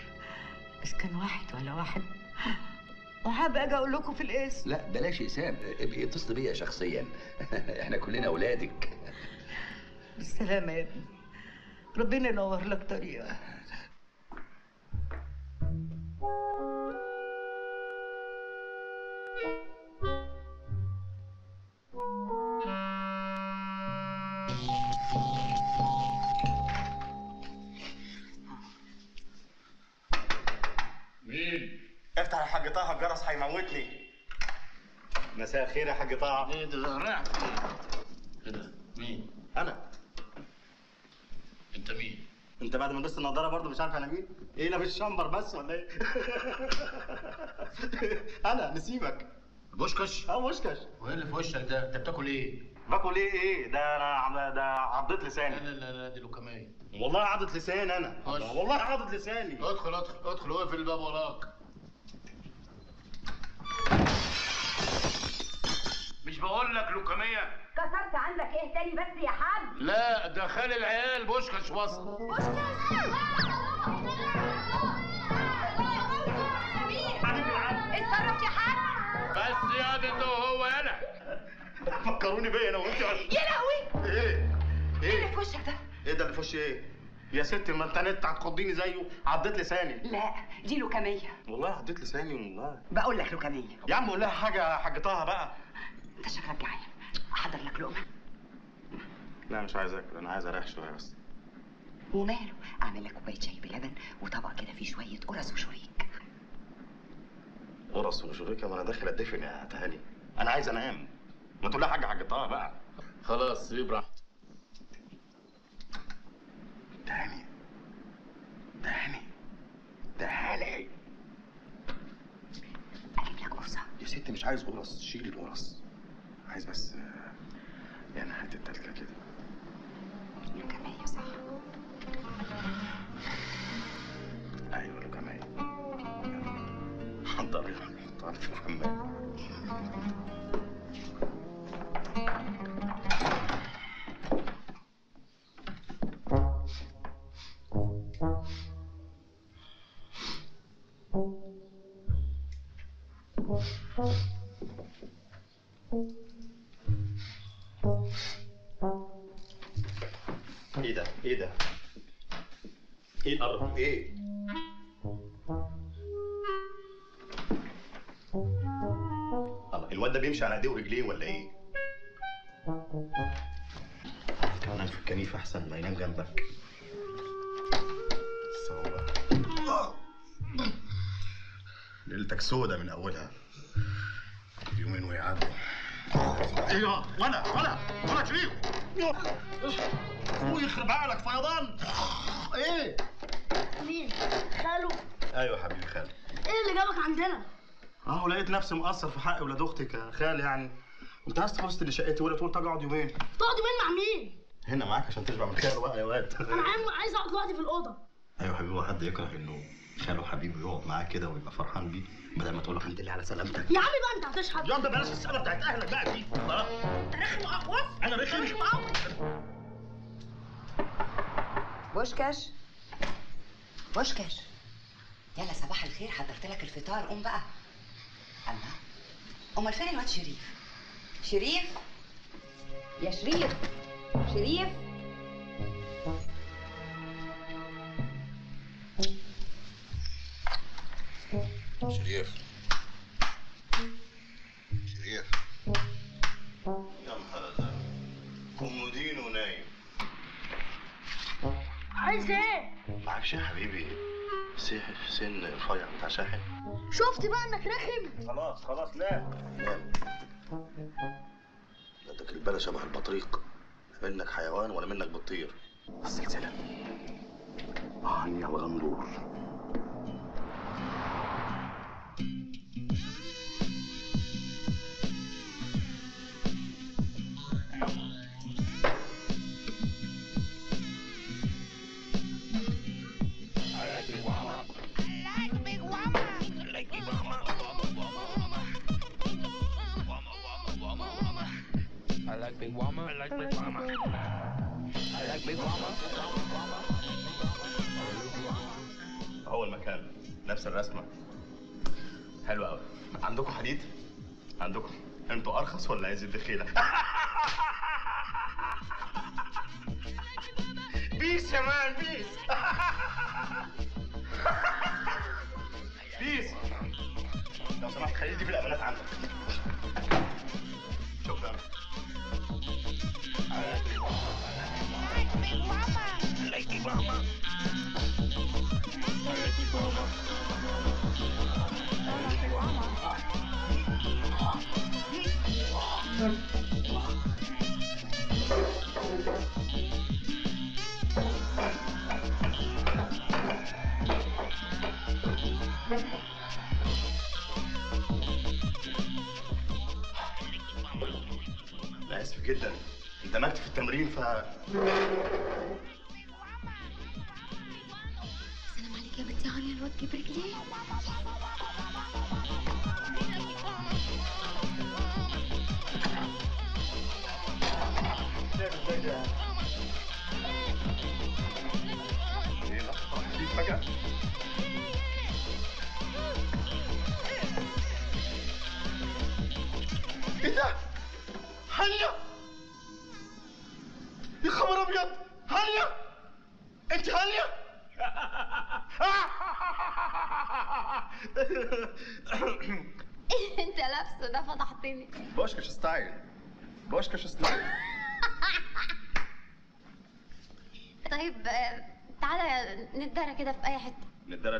بس كان واحد ولا واحد؟ وحابة أجي أقول لكم في الاسم لا بلاش اقسام ابقي اتصل بيا شخصيا. إحنا كلنا أولادك. بالسلامة يا ابني. ربنا ينور لك طريقك. مين؟ افتح يا حاج طه الجرس هيموتني مساء الخير يا حاج طه إيه ده زهران إيه ده؟ مين؟ أنا انت مين؟ انت بعد ما لبست النضارة برضه مش عارف أنا مين إيه لابس شمبر بس ولا إيه أنا نسيبك بوشكش؟ آه بوشكش. وايه اللي في وشك ده؟ انت بتاكل إيه؟ باكل إيه؟ إيه؟ ده أنا ده عضيت لساني. لا لا لا دي لوكمية والله عضت لساني أنا. خش. والله عضت لساني. ادخل ادخل ادخل. واقف الباب وراك. مش بقول لك لوكمية؟ كسرت عندك إيه تاني بس يا حاج؟ لا ده خالي العيال. بوشكش وصل اتصرف يا حاج. بس يا دي انت وهو أنا فكروني بيا أنا وانت يا لهوي! إيه؟ إيه إيه؟ اللي في وشك ده؟ إيه ده اللي في وشي إيه؟ يا ست ما أنت نت هتخضيني زيه؟ عضيت لساني. لا دي لوكمية والله عضيت لساني والله. بقول لك لوكمية يا عم قول لها حاجة يا حاج طه بقى. أنت شكلك جعان. أحضر لك لقمة. لا مش عايز أكل أنا عايز أريح شوية بس. وماله؟ أعمل لك كوباية شاي بلبن وطبق كده فيه شوية قرص وشريك. قرص وشبكه ما أنا داخل اتدفن يا تهاني. أنا عايز أنام. ما تقول لها حاجة حاجتها بقى. خلاص سيب براحتك تهاني. تهاني. تهاني أجيب لك قرصة. يا ستي مش عايز قرص. شيلي القرص. عايز بس يعني حتة تلكه كده. لوكامية صح أيوه. حضري في الحمام إيه ده؟ إيه ده؟ إيه القرف؟ إيه؟ الواد ده بيمشي على ايديه ورجليه ولا إيه؟ كمان في الكنيف أحسن ما ينام جنبك ليلتك سودة من أولها يومين ويعدوا ده؟ ولا ولا ولا شريف ويخرب عقلك فيضان إيه؟ مين؟ خالو أيوه حبيبي خالد إيه اللي جابك عندنا؟ اهو لقيت نفسي مقصر في حق ولاد أختك يا خال يعني. كنت عايز تخلص اللي شقتي ولا تقول تقعد يومين؟ تقعد يومين مع مين؟ هنا معاك عشان تشبع من خاله بقى يا واد. أنا عايز عايز اقعد لوحدي في الاوضه. أيوه حبيبي هو حد يكره انه خاله حبيبه يقعد معاه كده ويبقى فرحان بيه بدل ما تقول له الحمد لله على سلامتك؟ يا عمي بقى انت هتشحت. يلا بلاش السنة بتاعت أهلك بقى دي. خلاص. انت رخم اقوى أنا رخم؟ بوشكاش بوشكاش يلا صباح الخير حضرت لك الفطار. قوم بقى. امال فين الواد شريف. شريف؟ يا شريف. شريف؟ شريف. شريف. يا نهار أزرق. كومودين ونايم عايز إيه؟ معكش يا حبيبي. سن سن رفيع بتاع شاحن. شفت بقى انك رخم؟ خلاص خلاص نام نام عندك البلا شبه البطريق. لا منك حيوان ولا منك بتطير السلسلة. آه يا الغندور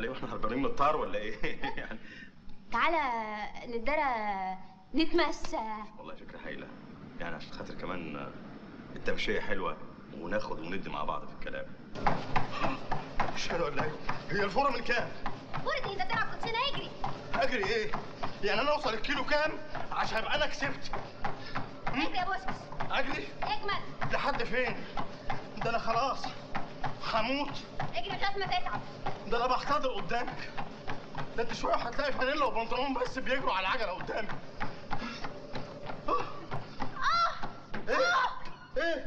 ليه وإحنا هربانين من الطار ولا إيه؟ يعني تعالى نجري نتمشى. والله فكرة هايلة. يعني عشان خاطر كمان التمشية حلوة وناخد وندي مع بعض في الكلام. مش حلو ولا إيه؟ هي الفورة من كام؟ فورتي انت تلعب كوتشينة اجري أجري إيه؟ يعني أنا أوصل الكيلو كام عشان أبقى أنا كسبت؟ اجري يا بوشكاش أجري؟ اجمل لحد فين؟ ده أنا خلاص هموت. اجري لغايه ما تتعب. ده أنا بحتضر قدامك. ده انت شوية هتلاقي فانيلا وبنطلون بس بيجروا على العجلة قدامي. إيه؟ إيه؟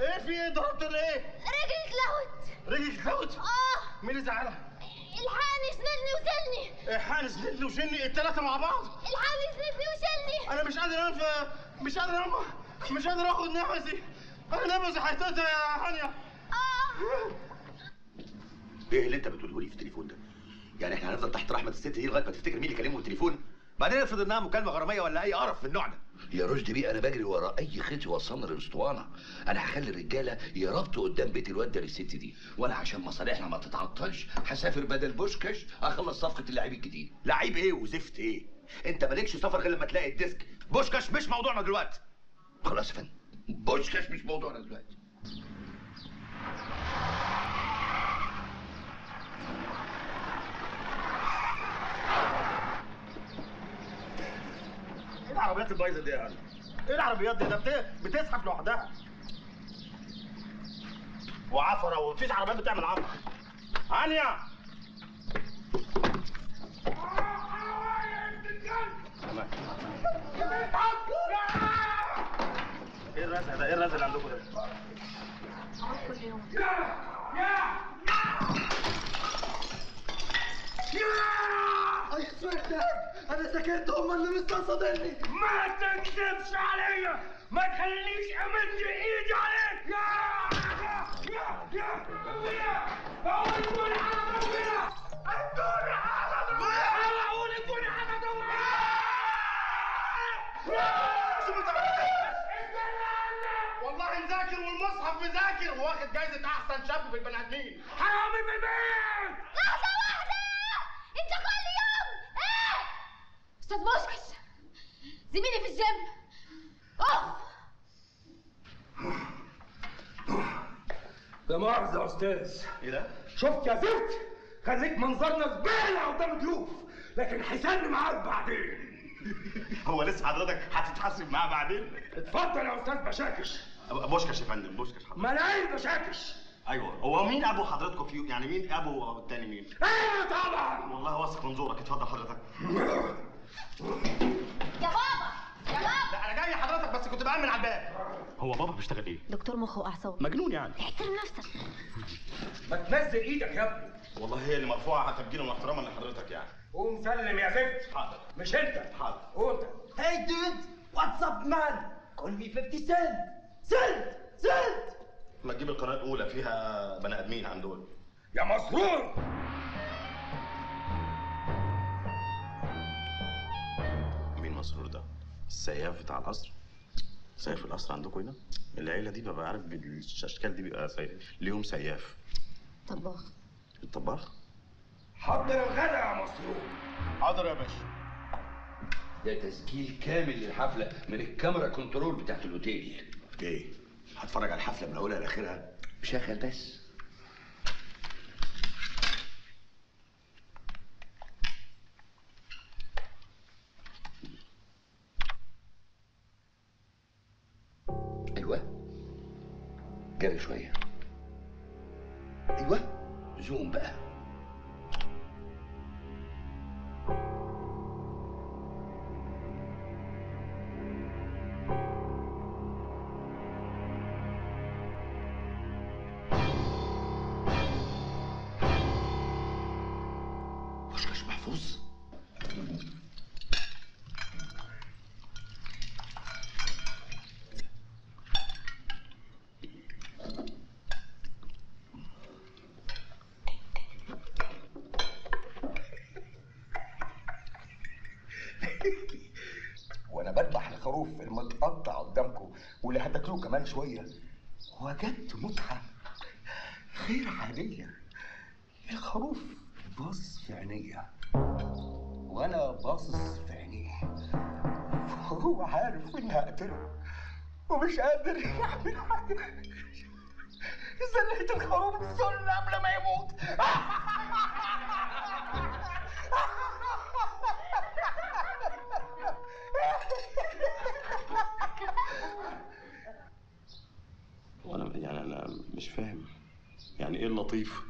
إيه في إيه؟ ضربت ليه؟ رجلي اتلوت رجلك اتلوت؟ آه. مين اللي زعلها؟ الحقني سندني وشلني حانس نجلي وشني التلاتة مع بعض؟ الحقني سندني وشلني أنا مش قادر أنام مش قادر أنام. مش قادر آخد نفسي. أنا نفسي هيتقطع يا هانيا إيه اللي انت بتقوله لي في التليفون ده؟ يعني إحنا هنفضل تحت رحمة الست دي لغاية ما تفتكر مين اللي كلمه بالتليفون؟ بعدين افرض انها مكالمة غرامية ولا أي قرف من النوع ده. يا رشدي بيه أنا بجري ورا أي خيط يوصلنا للأسطوانة. أنا هخلي الرجالة يربطوا قدام بيت الواد ده للست دي. وأنا عشان مصالحنا ما تتعطلش هسافر بدل بوشكاش أخلص صفقة اللعيب الجديد. لعيب إيه وزفت إيه؟ أنت مالكش سفر غير لما تلاقي ال disk. بوشكاش مش موضوعنا دلوقتي. خلاص يا فندم. بوشكاش مش موضوعنا دلوقتي. العربيات البايظه دي يعني؟ إيه العربيات دي؟ ده بت- بتزحف لوحدها وعفرة ومفيش عربيات بتعمل عفرة هانيا إيه الرزع ده؟ إيه الرزع اللي عندكم ده؟ كل يوم أي سويت أنا سكت هم اللي مستقصدني ما تكذبش عليا ما تخلينيش أمد إيدي عليك! يا! يا! يا! يا! أقول أقول والله مذاكر والمصحف مذاكر! واخد جايزة أحسن شاب في البني آدمين. حرامي في البيت! لحظة واحدة! انت كل يوم إيه! أستاذ بوشكاش زميلي في الجيم! اوف لا مؤاخذة يا أستاذ إيه ده؟ شفت يا زفت! خليك منظرنا زبالة قدام ضيوف لكن حسابي معاك بعدين! هو لسه حضرتك هتتحاسب معاه بعدين؟ اتفضل يا أستاذ بشاكش! بوشكش يا فندم بوشكش حضرتك. ملايين بشاكش! أيوه. هو مين أبو حضرتكم فيه يعني مين أبو التاني مين؟ إيه طبعا. والله واثق من زورك اتفضل حضرتك. يا بابا يا بابا. لا أنا جاي حضرتك بس كنت بأمن على الباب. هو بابا بيشتغل إيه؟ دكتور مخ واعصاب مجنون يعني. احترم نفسك. ما تنزل إيدك يا ابني. والله هي اللي مرفوعه تبجيلا واحتراما لحضرتك يعني. قوم سلم يا زفت حاضر. مش أنت. حاضر. قوم. انت Hey dude, what's up man? Call me 50 cent. Cent, cent. ما تجيب القناة الأولى فيها بني آدمين عن دول يا مسرور مين مسرور ده؟ السياف بتاع القصر؟ سياف القصر عندكم هنا؟ العيلة دي ببقى عارف بالأشكال دي بيبقى سياف ليهم سياف طباخ الطباخ؟ حضر الغدا يا مسرور حاضر يا باشا ده تسجيل كامل للحفلة من الكاميرا control بتاعت الأوتيل إيه؟ هتفرج على الحفلة من أولها لآخرها؟ شغل بس شوية. وجدت متعة غير عادية. الخروف باص في عينيا. وأنا باصص في عينيه. وهو عارف إني هقتله. ومش قادر يعمل حاجة. زنقت الخروف السن قبل ما يموت. اللطيف؟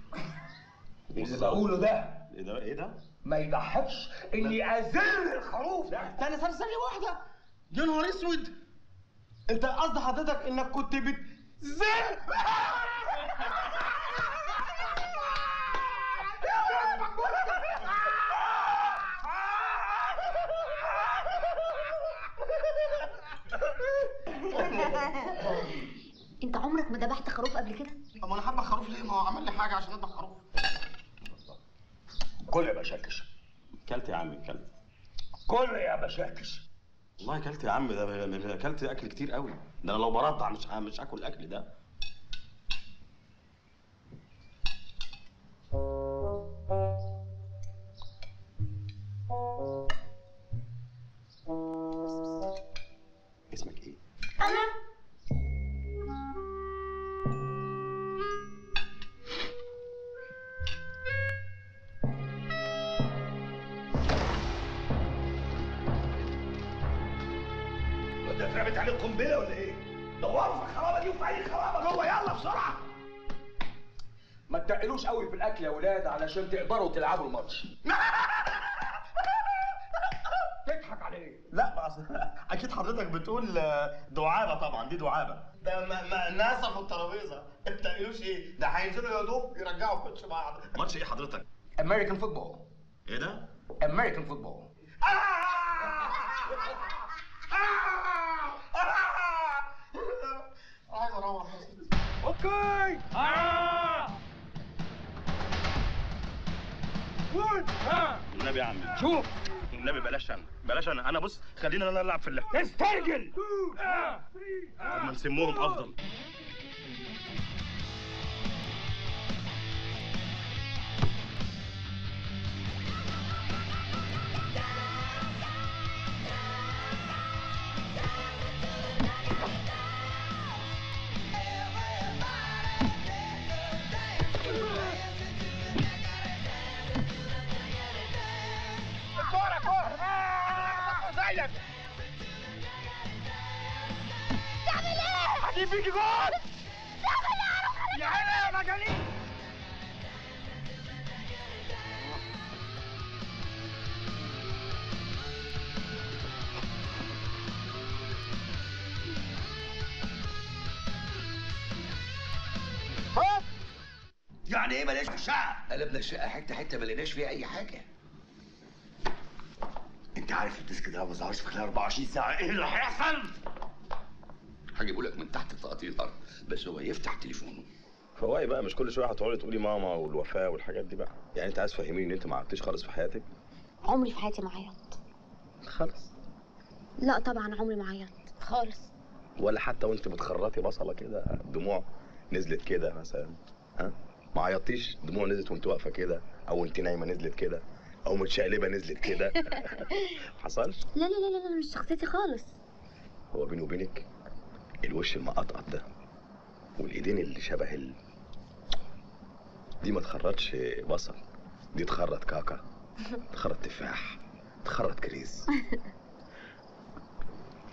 اللي بقوله ده. إيه ده؟ إيه ده؟ ما يضحكش اني ازل الخروف استنى استنى ثانية واحدة. يا نهار أسود. أنت قصد حضرتك إنك كنت بتزل انت عمرك ما ذبحت خروف قبل كده؟ طب أنا حابة خروف ليه؟ ما هو عمل لي حاجة عشان اذبح خروف. كل يا بشاكش. كلت يا عم كلت كل يا بشاكش. والله كلت يا عم ده اكلت أكل كتير قوي. ده أنا لو برضع مش مش هاكل الأكل ده. اسمك إيه؟ أنا عليه قنبلة ولا إيه؟ دوروا في الخرابة دي وفي أي خرابة جوه يلا بسرعة ما تتقلوش قوي في الأكل يا ولاد علشان تقدروا تلعبوا الماتش تضحك على إيه؟ لا أكيد حضرتك بتقول آه، دعابة طبعا دي دعابة ده ما ما ناسا في الترابيزة ما تقولوش إيه ده هينزلوا يا دوب يرجعوا كوتش بعض ماتش إيه حضرتك؟ امريكان فوتبول إيه ده؟ امريكان فوتبول عايز أروح أوكي النبي يا عم شوف النبي بلاش أنا بلاش أنا أنا بص خلينا أنا العب في اللعب استرجل طب ما نسموهم افضل فيكي جول؟ يا عيني يا مجانين يعني إيه ماليش في الشقه؟ قلبنا الشقة حتة حتة ما لقيناش فيها أي حاجة أنت عارف الديسك ده ما ظهرش في خلال 24 ساعة إيه اللي هيحصل؟ هجيبه لك من تحت تقطيع الأرض بس هو يفتح تليفونه. فواي بقى؟ مش كل شوية هتقعدي تقولي ماما والوفاه والحاجات دي بقى؟ يعني أنت عايز تفهميني إن أنت ما عرفتيش خالص في حياتك؟ عمري في حياتي ما عيطت. خالص. لا طبعا عمري ما عيطت خالص. ولا حتى وأنت بتخرطي بصلة كده دموع نزلت كده مثلا ها؟ ما عيطتيش دموع نزلت وأنت واقفة كده أو أنت نايمة نزلت كده أو متشقلبة نزلت كده؟ حصلش لا لا لا لا لا، مش شخصيتي خالص. هو بيني وبينك الوش المقطقط ده. والإيدين اللي شبه ال... دي ما تخرطش بصل. دي تخرط كاكا. تخرط تفاح. تخرط كريز.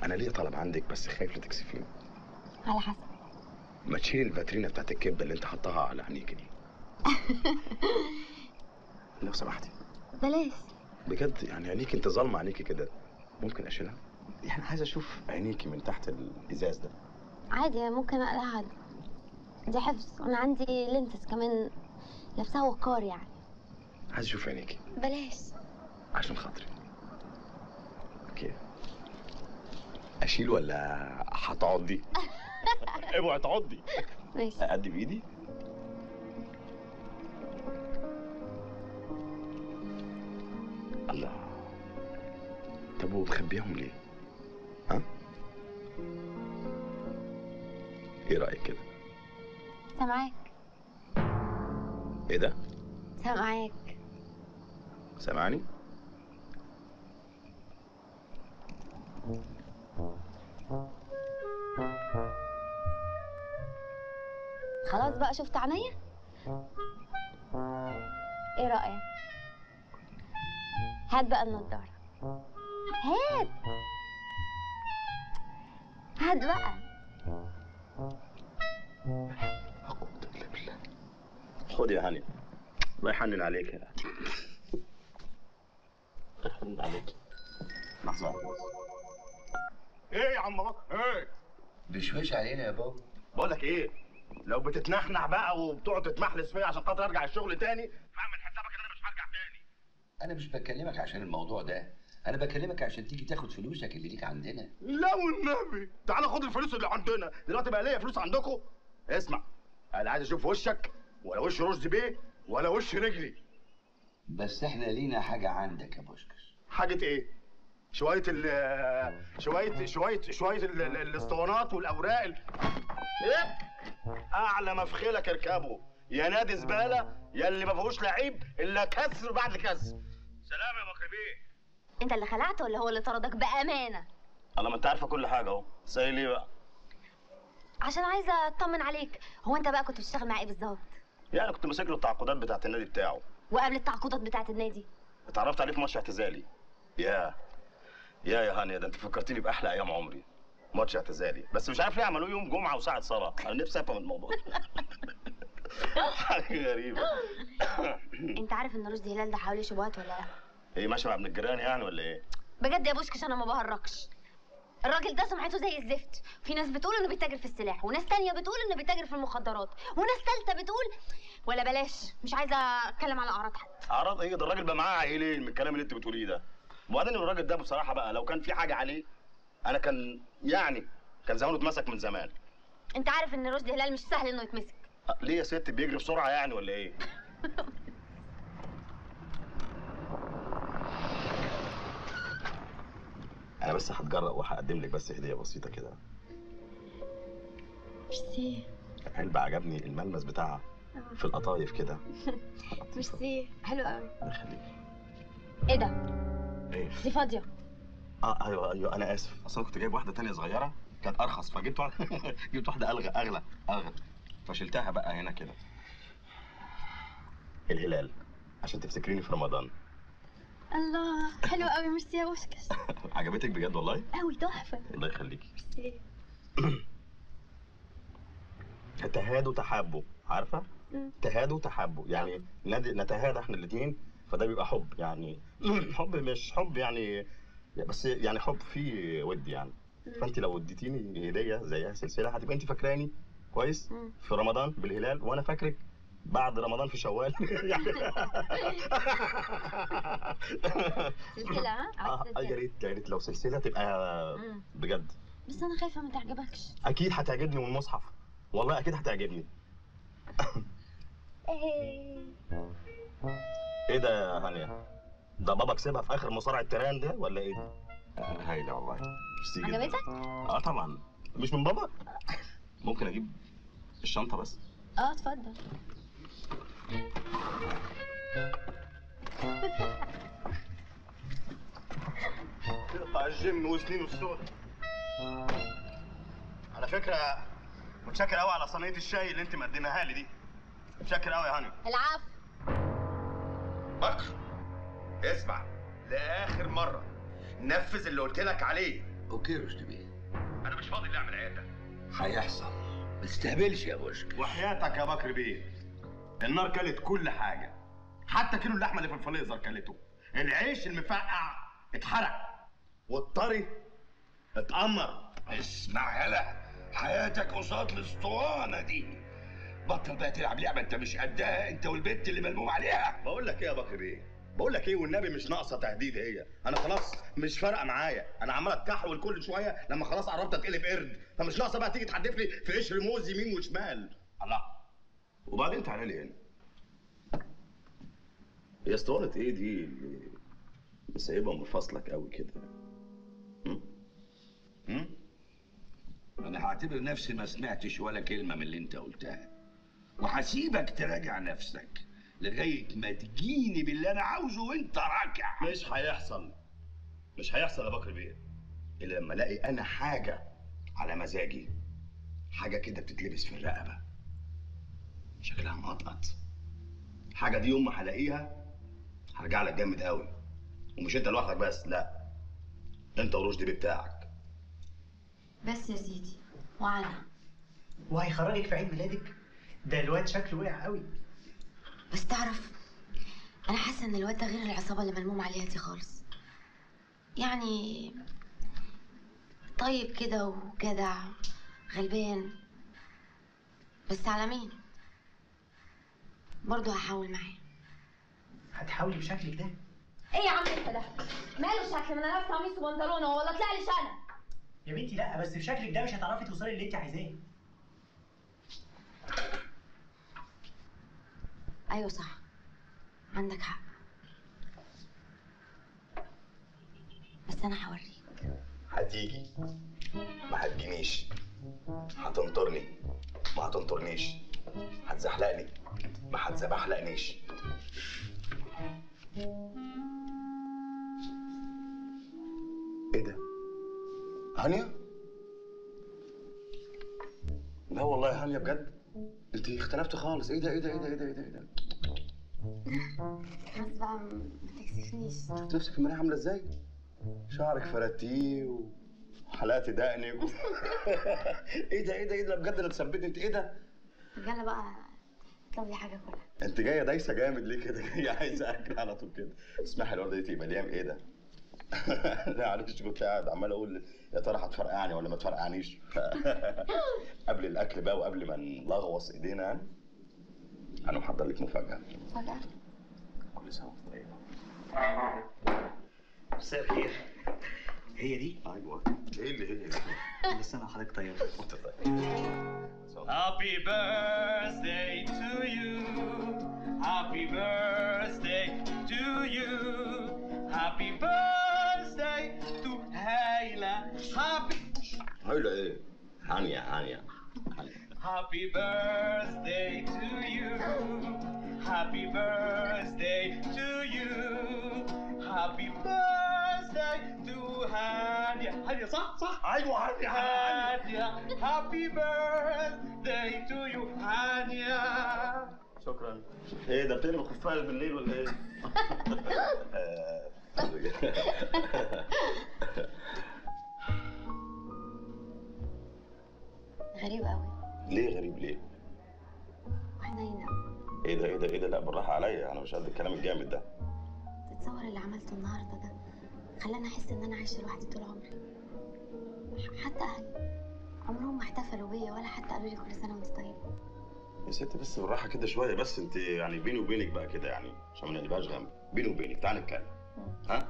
أنا ليه طلب عندك بس خايف لا تكسفيني على حسب. ما تشيل الفاترينا بتاعت الكبدة اللي انت حطها على عينيك دي. لو سمحتي. بلاش. بجد يعني عينيك انت ظالمة عينيكي كده. ممكن أشيلها؟ يعني عايز أشوف عينيكي من تحت الإزاز ده. عادي ممكن اقلعها دي حفظ. أنا عندي lenses كمان لابسها وقار يعني. عايز أشوف عينيكي بلاش. عشان خاطري. okay. أشيل ولا هتعضي؟ اوعي تعضي. ماشي. أقدم بايدي الله. طب ومخبيهم ليه؟ إيه رأيك كده؟ سامعاك إيه ده؟ سامعاك سامعني؟ خلاص بقى شفت عينيا؟ إيه رأيك؟ هات بقى النضارة. هات. هات بقى. خد يا هاني. الله يحنن عليك يا يحنن عليك. لحظة. إيه يا عم بكر؟ إيه؟ بشويش علينا يا بابا. بقول لك إيه؟ لو بتتنحنح بقى وبتقعد تتمحلس فيا عشان خاطر أرجع الشغل تاني فاعمل حسابك إن أنا مش هرجع تاني. أنا مش بكلمك عشان الموضوع ده. أنا بكلمك عشان تيجي تاخد فلوسك اللي ليك عندنا. لا والنبي تعالى خد الفلوس اللي عندنا. دلوقتي بقى ليا فلوس عندكم اسمع أنا عايز أشوف وشك. ولا وش رشدي بيه ولا وش رجلي بس إحنا لينا حاجة عندك يا بوشكش. حاجة إيه؟ شوية ال شوية شوية شوية ال- ال- الاسطوانات والأوراق ال... إيه؟ أعلى مفخلك اركبه يا نادي زبالة يا اللي ما فيهوش لعيب إلا كسر بعد كسر. سلام يا بكر بيه أنت اللي خلعت ولا هو اللي طردك بأمانة؟ أنا ما أنت عارفة كل حاجة أهو. زي ليه بقى؟ عشان عايزة أطمن عليك. هو أنت بقى كنت بتشتغل مع إيه بالظبط؟ يعني كنت ماسك له التعاقدات بتاعت النادي بتاعه. وقبل التعاقدات بتاعة النادي؟ اتعرفت عليه في ماتش اعتزالي. يا يا يا هانيا ده انت فكرتني بأحلى أيام عمري. ماتش اعتزالي. بس مش عارف ليه عملوه يوم جمعة وساعة صلاة. أنا نفسي أفهم الموضوع. حاجة غريبة. انت عارف ان رشدي هلال ده حوالي شبهات ولا لا؟ إيه ماشي مع ابن الجيران يعني ولا إيه؟ بجد يا بوشكش أنا ما بهرجش. الراجل ده سمعته زي الزفت. في ناس بتقول إنه بيتاجر في السلاح وناس تانية بتقول إنه بيتاجر في المخدرات وناس تالتة بتقول ولا بلاش مش عايزة أتكلم على أعراض حد. أعراض إيه؟ ده الراجل بقى معاه عيلين من الكلام اللي أنت بتقوليه ده. وبعدين الراجل ده بصراحة بقى لو كان في حاجة عليه أنا كان يعني كان زمانه اتمسك من زمان. أنت عارف إن رشدي هلال مش سهل إنه يتمسك. أه، ليه يا ست؟ بيجري بسرعة يعني ولا إيه؟ أنا بس هتجرأ وهقدم لك بس هدية بسيطة كده. ميرسي علبه عجبني الملمس بتاعها في القطايف كده. ميرسي حلو قوي. الله يخليك. إيه ده؟ إيه؟ دي فاضية. آه أيوه أيوه أنا آسف. أصل كنت جايب واحدة تانية صغيرة كانت أرخص فجبت واحدة جبت واحدة الغى أغلى أغلى. فشلتها بقى هنا كده. الهلال عشان تفتكريني في رمضان. الله حلو قوي ميرسي يا بوشكش عجبتك بجد والله؟ قوي تحفة. الله يخليكي ميرسي. تهادوا تحابوا عارفة؟ مم. تهادوا تحابوا. يعني نتهادى إحنا الاثنين فده بيبقى حب. يعني حب مش حب يعني بس يعني حب فيه ود يعني. فانت لو اديتيني هدية زيها سلسلة هتبقى انت فاكراني كويس. في رمضان بالهلال وأنا فاكرك بعد رمضان في شوال. سلسلة ها؟ آه، يا ريت يا ريت لو سلسلة تبقى. بجد. بس أنا خايفة ما تعجبكش. أكيد هتعجبني والمصحف والله أكيد هتعجبني. إيه. إيه ده يا هانيا ده بابا كسبها في آخر مصارع التيران ده ولا إيه؟ هايله والله ميرسي جدا. عجبتك؟ آه طبعا. مش من بابا؟ ممكن أجيب الشنطة بس. آه اتفضل. تقطع الجيم وسنين والسوق. على فكرة متشكر قوي على صينية الشاي اللي أنت مقدمها لي دي. متشكر قوي يا هاني العفو. بكر. اسمع. لآخر مرة. نفذ اللي قلت لك عليه. okay رشدي بيه. أنا مش فاضي اللي أعمل عياده هيحصل. ما تستهبلش يا بوشكش. وحياتك يا بكر بيه. النار كلت كل حاجة. حتى كيلو اللحمة اللي في الفريزر كلته. العيش المفقع اتحرق. والطري اتأمر. اسمع يلا حياتك قصاد الاسطوانه دي. بطل بقى تلعب لعبة انت مش قدها انت والبنت اللي ملموم عليها. بقول لك إيه يا بكر بيه؟ بقول لك إيه والنبي مش ناقصة تهديد هي. أنا خلاص مش فارقة معايا. أنا عمال اتكحول كل شوية لما خلاص قربت اتقلب قرد. فمش ناقصة بقى تيجي تحدف لي في قشر موز يمين وشمال. الله. وبعدين تعالى لي هنا. هي اسطوانة إيه دي؟ اللي سايبها مفاصلك قوي كده؟ أنا هعتبر نفسي ما سمعتش ولا كلمة من اللي انت قلتها. وهسيبك تراجع نفسك لغاية ما تجيني باللي أنا عاوزه وانت راكع مش هيحصل. مش هيحصل يا بكر بيه. إلا لما ألاقي أنا حاجة على مزاجي. حاجة كده بتتلبس في الرقبة. شكلها مقطقط. حاجة دي يوم ما هلاقيها هرجع لك جامد قوي. ومش انت لوحدك بس لا. انت ورشدي بتاعك. بس يا سيدي وأنا وهيخرجك في عيد ميلادك؟ ده الواد شكله وقع قوي. بس تعرف أنا حاسة إن الواد ده غير العصابة اللي ملموم عليها دي خالص. يعني طيب كده وجدع غلبان. بس على مين؟ برضه هحاول معاه هتحاولي بشكلك ده إيه يا عم أنت ده؟ ماله شكل ما أنا لابسه قميص وبنطلون ولا طلع لي شنب؟ يا بنتي لا بس بشكلك ده مش هتعرفي توصلي اللي انت عايزاه. أيوه صح. عندك حق. بس أنا هوريك. هتيجي؟ ما هتجينيش هتنطرني. ما هتنطرنيش. هتزحلقني. ما هتزبحلقنيش إيه ده هانيا لا والله يا هانيا بجد انت اختلفت خالص إيه ده إيه ده إيه ده إيه ده إيه ده, إيه ده؟ بس بقى ما تكسفنيش شفت نفسك في المرايه عامله إزاي شعرك فردتيه وحلقتي دقنك و... إيه ده إيه ده إيه ده بجد أنا اتثبتني انت إيه ده يلا بقى اطلب لي حاجة كلها. انت جاية دايسة جامد ليه كده؟ جاية عايزة أكل على طول كده. اسمحي الورده دي تبقى ليام إيه ده؟ لا معلش كنت قاعد عمال أقول يا ترى هتفرقعني ولا ما تفرقعنيش؟ قبل الأكل بقى وقبل ما نلغوص إيدينا يعني أنا محضر لك مفاجأة. فجاه كل سنة وأنت طيبة. مساء الخير. هي دي؟ ايوه ايه اللي هي كل سنه وحضرتك طيب وانت طيب Happy birthday to you. Happy birthday to you. Happy birthday to Hayla. Happy هايله ايه هانيا هانيا Happy birthday to you. Happy birthday to you. Happy birthday to هانيا. هانيا صح صح. أيوه هانيا هانيا. Happy birthday to you هانيا. شكرا إيه ده بتقلب خفاش بالليل ولا إيه؟ آه، غريب قوي ليه غريب ليه؟ وحنين إيه ده إيه ده إيه ده؟ لا بالراحة عليا. أنا مش قد الكلام الجامد ده. تتصور اللي عملته النهارده ده خلاني أحس إن أنا عايشة لوحدي طول عمري. حتى أهلي. عمرهم ما احتفلوا بيا ولا حتى قالوا لي كل سنة وأنت طيبه يا ست بس بالراحة كده شوية. بس أنت يعني بيني وبينك بقى كده يعني عشان ما نبقاش غم. بيني وبينك تعالى نتكلم. ها؟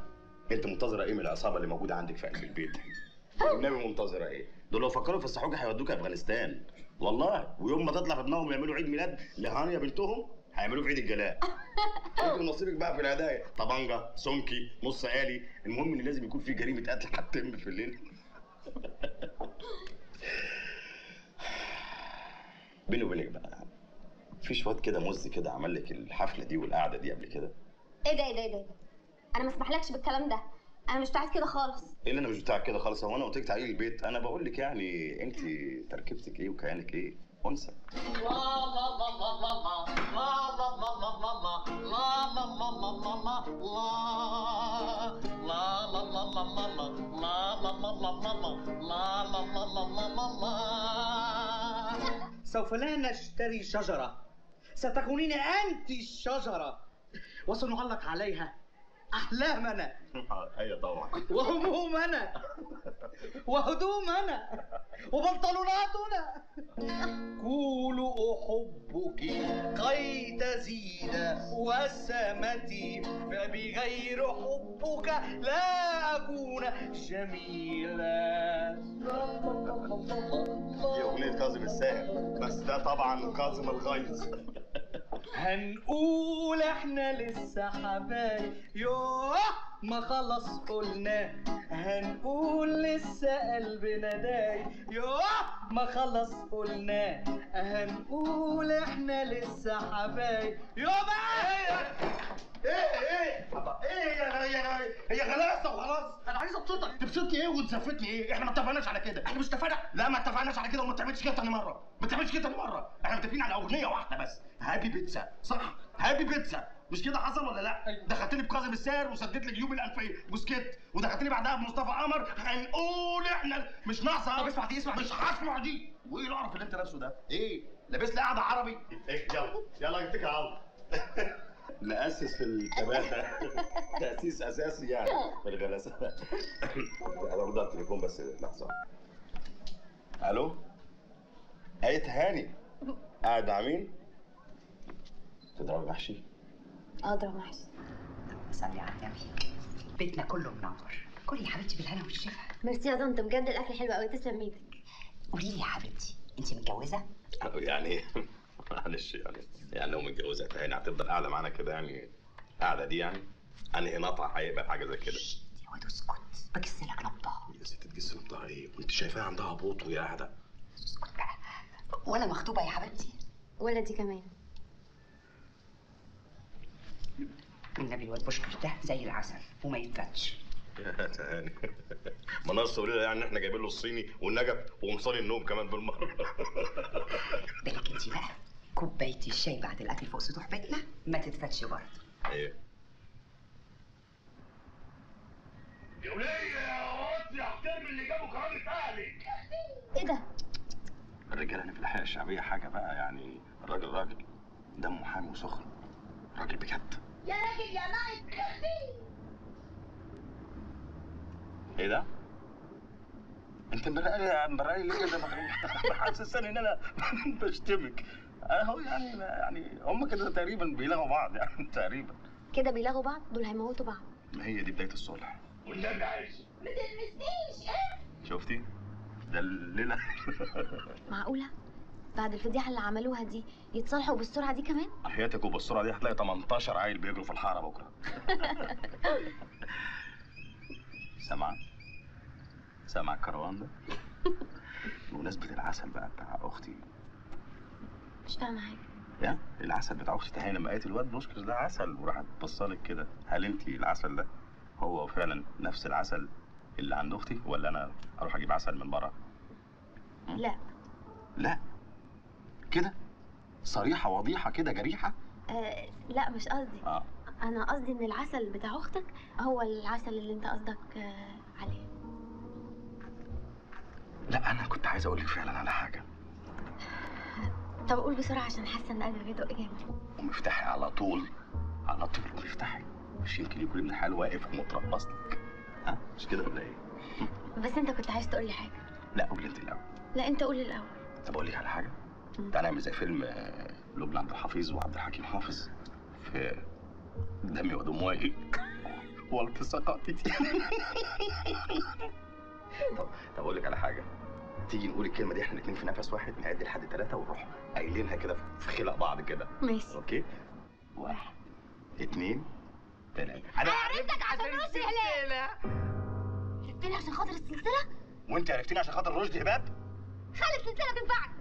أنت منتظرة إيه من العصابة اللي موجودة عندك في قلب البيت؟ النبي منتظرة إيه؟ دول لو فكروا يفسحوك هيودوك أفغانستان. والله. ويوم ما تطلع في دماغهم يعملوا عيد ميلاد لهانيا بنتهم هيعملوه في عيد الجلاء. انت نصيبك بقى في الهدايا. طبنجه سونكي نص آلي. المهم إن لازم يكون في جريمة قتل هتتم في الليل. بيني وبينك بقى مفيش واد كده مز كده عمل لك الحفلة دي والقعدة دي قبل كده؟ إيه ده إيه ده إيه ده؟ أنا ما أسمحلكش بالكلام ده. أنا مش بتاعت كده خالص. إيه اللي أنا مش بتاعك كده خالص؟ هو أنا قلت لك تعالي البيت. أنا بقول لك يعني أنت تركيبتك إيه وكيانك إيه؟ أنثى. سوف لا نشتري شجرة. ستكونين أنت الشجرة. وسنعلق عليها أحلامنا. أيوه طبعا. وهمومنا وهدومنا وبنطلوناتنا. قولوا أحبك كي تزيد وسمتي فبغير حبك لا أكون جميلا. دي أغنية كاظم الساهر بس ده طبعا كاظم الغيظ. هنقول إحنا لسه حبايب يوه! ما خلص قلنا هنقول لسه قلبنا دايب يوه! ما خلص قلنا هنقول إحنا لسه حبايب. يابا إيه إيه إيه يا يا هي غلاسه وخلاص أنا عايز ابسطك تبسطني إيه وتزفتني إيه؟ إحنا ما اتفقناش على كده. إحنا مش اتفقنا. لا ما اتفقناش على كده وما تعملش كده تاني مرة. ما تعملش كده تاني مرة. إحنا متفقين على أغنية واحدة بس. هابي بيتزا صح؟ هابي بيتزا مش كده حصل ولا لا؟ دخلتني بكاظم الساهر وسددت لي جيوب الانفيه وسكت ودخلتني بعدها بمصطفى قمر. هنقول إحنا مش ناقصة. طب اسمع دي اسمع مش هسمع دي. وإيه القرف اللي أنت لابسه ده؟ إيه؟ لابس لي قاعدة عربي. إيه يلا يلا اتكل على الله نأسس في التباتة تأسيس أساسي يعني. في الغلاسة أنا برضه على التليفون بس لحظة. ألو؟ أيت هاني. قاعد مع مين؟ تضرب محشي؟ اضرب محشي صلي على النبي. بيتنا كله منور. كلي يا حبيبتي بالهنا والشفا. ميرسي يا طنط بجد الأكل حلو قوي تسلم إيدك قولي لي يا حبيبتي انت متجوزة؟ يعني معلش يعني يعني لو متجوزة هاني هتفضل قاعدة معانا كده يعني قاعدة دي يعني؟ أنهي نطع هيبقى حاجة زي كده؟ يا واد اسكت. بكس لك نبضها يا ست تجس نبضها إيه؟ وأنت شايفاها عندها هبوط وهي قاعدة. وأنا مخطوبة يا حبيبتي. ولدي كمان. النبي الواد بوشكش ده زي العسل وما يتفتش يا تهاني ما ناقص تقولي يعني ان إحنا جايبين له الصيني والنجف ومصاري النوم كمان بالمرة. بالك انت بقى كوباية الشاي بعد الأكل فوق سطوح بيتنا ما تتفتش برضه. إيه؟ يا وليه يا واد احترم اللي جابوا كرامة اهلك إيه ده؟ الرجالة هنا في الحياة الشعبية حاجة بقى يعني الراجل راجل دمه حامي وسخن. راجل بجد. يا راجل يا نايت إيه ده؟ انت مبرقلي مبرقلي ليه كده حاسسني ان أنا بشتمك اهو يعني يعني هم كده تقريبا بيلاقوا بعض يعني تقريبا كده بيلاغوا بعض دول هيموتوا بعض ما هي دي بدايه الصلح والنبي عايز ما تلمسنيش إيه شفتي؟ ده الليلة معقوله بعد الفضيحة اللي عملوها دي يتصالحوا بالسرعة دي كمان؟ حياتك وبالسرعة دي هتلاقي 18 عيل بيجروا في الحارة بكرة. سامعه؟ سامعه الكروان ده؟ بمناسبة العسل بقى بتاع أختي. مش فاهمة حاجة. يا؟ العسل بتاع أختي تهاني لما لقيت الواد بوشكش ده عسل وراحت بصلك كده. هل أنت العسل ده هو فعلا نفس العسل اللي عند أختي ولا أنا أروح أجيب عسل من بره؟ لا. لا. كده؟ صريحة وضيحة كده جريحة؟ آه لا مش قصدي. آه. أنا قصدي إن العسل بتاع أختك هو العسل اللي أنت قصدك آه عليه. لا أنا كنت عايز أقول لك فعلا على حاجة. طب قول بسرعة عشان حاسة إن قلبي بيدق جامد. ومفتاحي على طول. على طول ومفتاحي مش يمكن يكون ابن الحلال واقف ومتربص لك. ها؟ مش كده ولا إيه؟ بس أنت كنت عايز تقول لي حاجة. لا قول أنت الأول. لا أنت قول الأول. طب أقول لك على حاجة. تعالى نعمل زي فيلم آه، لبنى عبد الحفيظ وعبد الحكيم حافظ في دمي ودموعي. والتصاقاتي طب طب أقول لك على حاجة. تيجي نقول الكلمة دي إحنا الاثنين في نفس واحد نعد لحد ثلاثة ونروح قايلينها كده في خلق بعض كده. ماشي. أوكي؟ واحد اثنين ثلاثة أنا عرفتك عشان هلال. عرفتني عشان خاطر السلسلة؟ وأنت عرفتيني عشان خاطر رشدي هباب؟ خلي السلسلة تنفعك.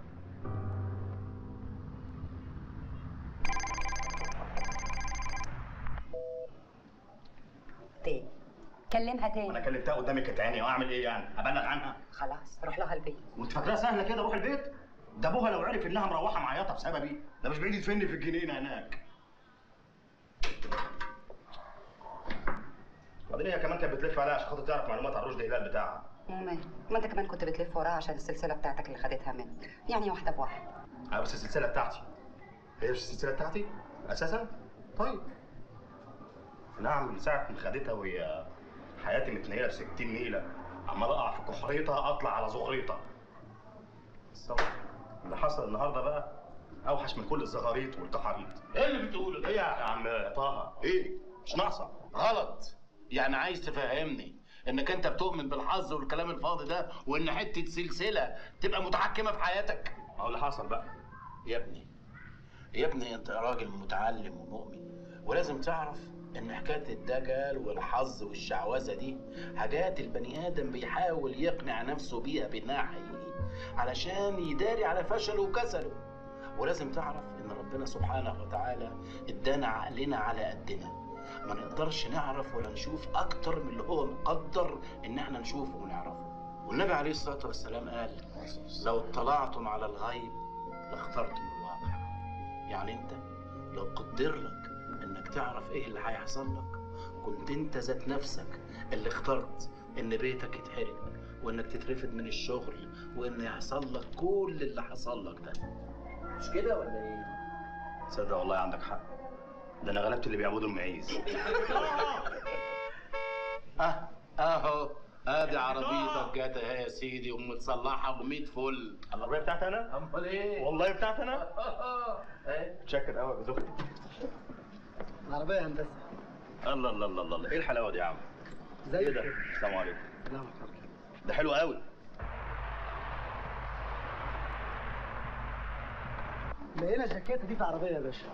تاني. كلمها تاني. أنا كلمتها قدامك تاني واعمل إيه يعني؟ أبلغ عنها. خلاص روح لها البيت. وأنت فاكراها سهلة كده؟ روح البيت. ده أبوها لو عرف إنها مروحة معيطة بسببي. ده مش بعيد يدفني في الجنينة هناك. وبعدين هي كمان كانت بتلف عليها؟ عشان خاطر تعرف معلومات عن رشدي هلال بتاعها. ومال ما أنت كمان كنت بتلف وراها عشان السلسلة بتاعتك اللي خدتها منك يعني واحدة بواحد أه بس السلسلة بتاعتي. هي مش السلسلة بتاعتي؟ أساسا؟ طيب. نعم من ساعة ما خدتها وهي حياتي متنيله ب 60 نيلة عمال أقع في كحريطة أطلع على زغريطه هو اللي حصل النهارده بقى أوحش من كل الزغاريط والكحاريط إيه اللي بتقوله ده؟ إيه يا عم طه؟ إيه؟ مش ناقصة؟ غلط. يعني عايز تفهمني إنك أنت بتؤمن بالحظ والكلام الفاضي ده وإن حتة سلسلة تبقى متحكمة في حياتك؟ ما هو اللي حصل بقى. يا ابني يا ابني أنت راجل متعلم ومؤمن ولازم تعرف إن حكاية الدجل والحظ والشعوذة دي حاجات البني آدم بيحاول يقنع نفسه بيها بانها حقيقي علشان يداري على فشله وكسله. ولازم تعرف إن ربنا سبحانه وتعالى ادانا عقلنا على قدنا. ما نقدرش نعرف ولا نشوف أكتر من اللي هو مقدر إن إحنا نشوفه ونعرفه. والنبي عليه الصلاة والسلام قال لو اطلعتم على الغيب لاخترتم الواقع. يعني أنت لو قدر لك إنك تعرف إيه اللي هيحصل لك كنت أنت ذات نفسك اللي اخترت إن بيتك يتحرق وإنك تترفد من الشغل وإن يحصل لك كل اللي حصل لك ده مش كده ولا إيه؟ تصدق والله عندك حق ده أنا غلبت اللي بيعبدوا المعيز أه أهو أدي عربيتك جت أهي يا سيدي ومتصلحه و100 فل العربية بتاعتي أنا؟ امال إيه؟ والله بتاعتي أنا؟ متشكر قوي يا زوجتي العربية هندسة. الله الله الله الله. إيه الحلاوة دي يا عم؟ زي إيه ده؟ السلام عليكم. ده حلو قوي. لقينا الجاكيتة دي في العربية يا باشا.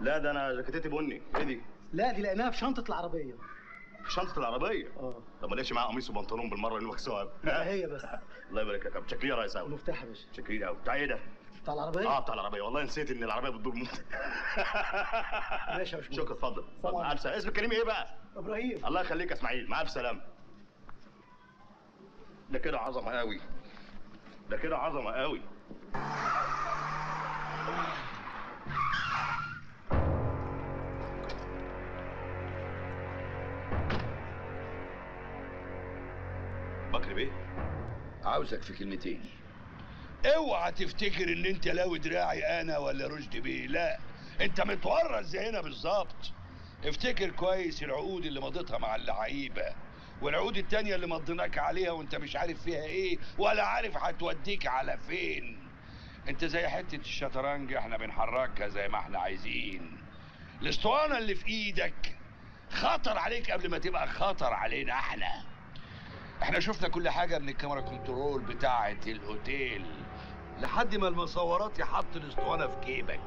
لا ده أنا جاكيتتي بني إيه دي؟ لا دي لقيناها في شنطة العربية. في شنطة العربية؟ آه. طب ما لقيتش معاها قميص وبنطلون بالمرة اللي مكسوها لا هي بس. الله يبارك لك متشكرين يا ريس قوي المفتاح يا باشا. متشكرين قوي بتاع إيه ده؟ بتاع العربية؟ آه بتاع العربية. والله نسيت إن العربية بتدور موت. ماشي يا باشمهندس. شكرا اتفضل. مع الف سلامه اسمك كريم إيه بقى؟ إبراهيم. الله يخليك يا إسماعيل. مع الف سلامه ده كده عظمة قوي ده كده عظمة قوي بكر بيه؟ عاوزك في كلمتين. اوعى تفتكر ان انت لاوي دراعي أنا ولا رشدي بيه لا. انت متورط زي هنا بالظبط. افتكر كويس العقود اللي مضيتها مع اللعيبة والعقود التانية اللي مضيناك عليها وانت مش عارف فيها إيه ولا عارف هتوديك على فين. انت زي حتة الشطرنج إحنا بنحركها زي ما إحنا عايزين. الاسطوانة اللي في إيدك خطر عليك قبل ما تبقى خطر علينا إحنا. إحنا شفنا كل حاجة من الكاميرا كنترول بتاعة الأوتيل. لحد ما المصورات يحط الأسطوانة في جيبك.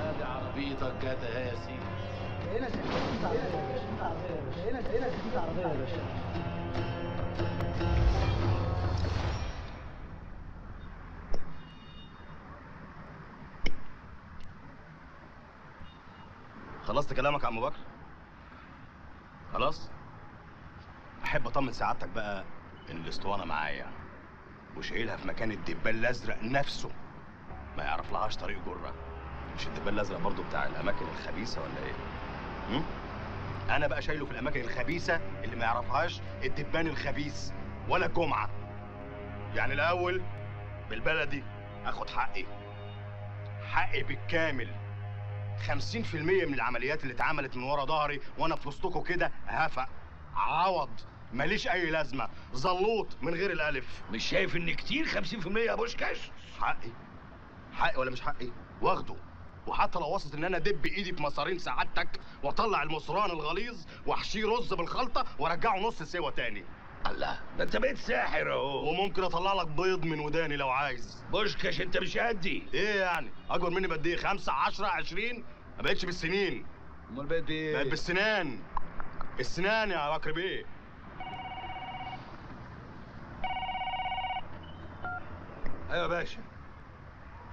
ادي عربيتك اهي يا سيدي باشا لقينا لقينا الجاكيتة دي في العربية يا باشا خلصت كلامك يا عم بكر؟ خلاص؟ أحب أطمن سعادتك بقى إن الأسطوانة معايا. وشايلها في مكان الدبان الأزرق نفسه. ما يعرف لهاش طريق جرة. مش الدبان الأزرق برضو بتاع الأماكن الخبيثة ولا إيه؟ هم؟ أنا بقى شايله في الأماكن الخبيثة اللي ما يعرفهاش الدبان الخبيث ولا الجمعه يعني الأول بالبلدي أخد حقي. حقي بالكامل. 50% من العمليات اللي اتعملت من ورا ظهري وأنا في وسطكم كده هفق عوض. ماليش أي لازمة. زلوط من غير الألف. مش شايف إن كتير 50% يا بوشكاش حقي. حقي ولا مش حقي؟ واخده. وحتى لو وصلت إن أنا دب إيدي في مصارين سعادتك وأطلع المصران الغليظ وأحشيه رز بالخلطة وأرجعه نص سوا تاني. الله. ده انت بقيت ساحر اهو. وممكن اطلع لك بيض من وداني لو عايز. بوشكاش انت مش قدي. إيه يعني؟ اكبر مني بقد إيه 5 10 20 ما بقتش بالسنين. امال بقيت بإيه؟ بقت بالسنان. السنان يا بكر بيه أيوه يا باشا.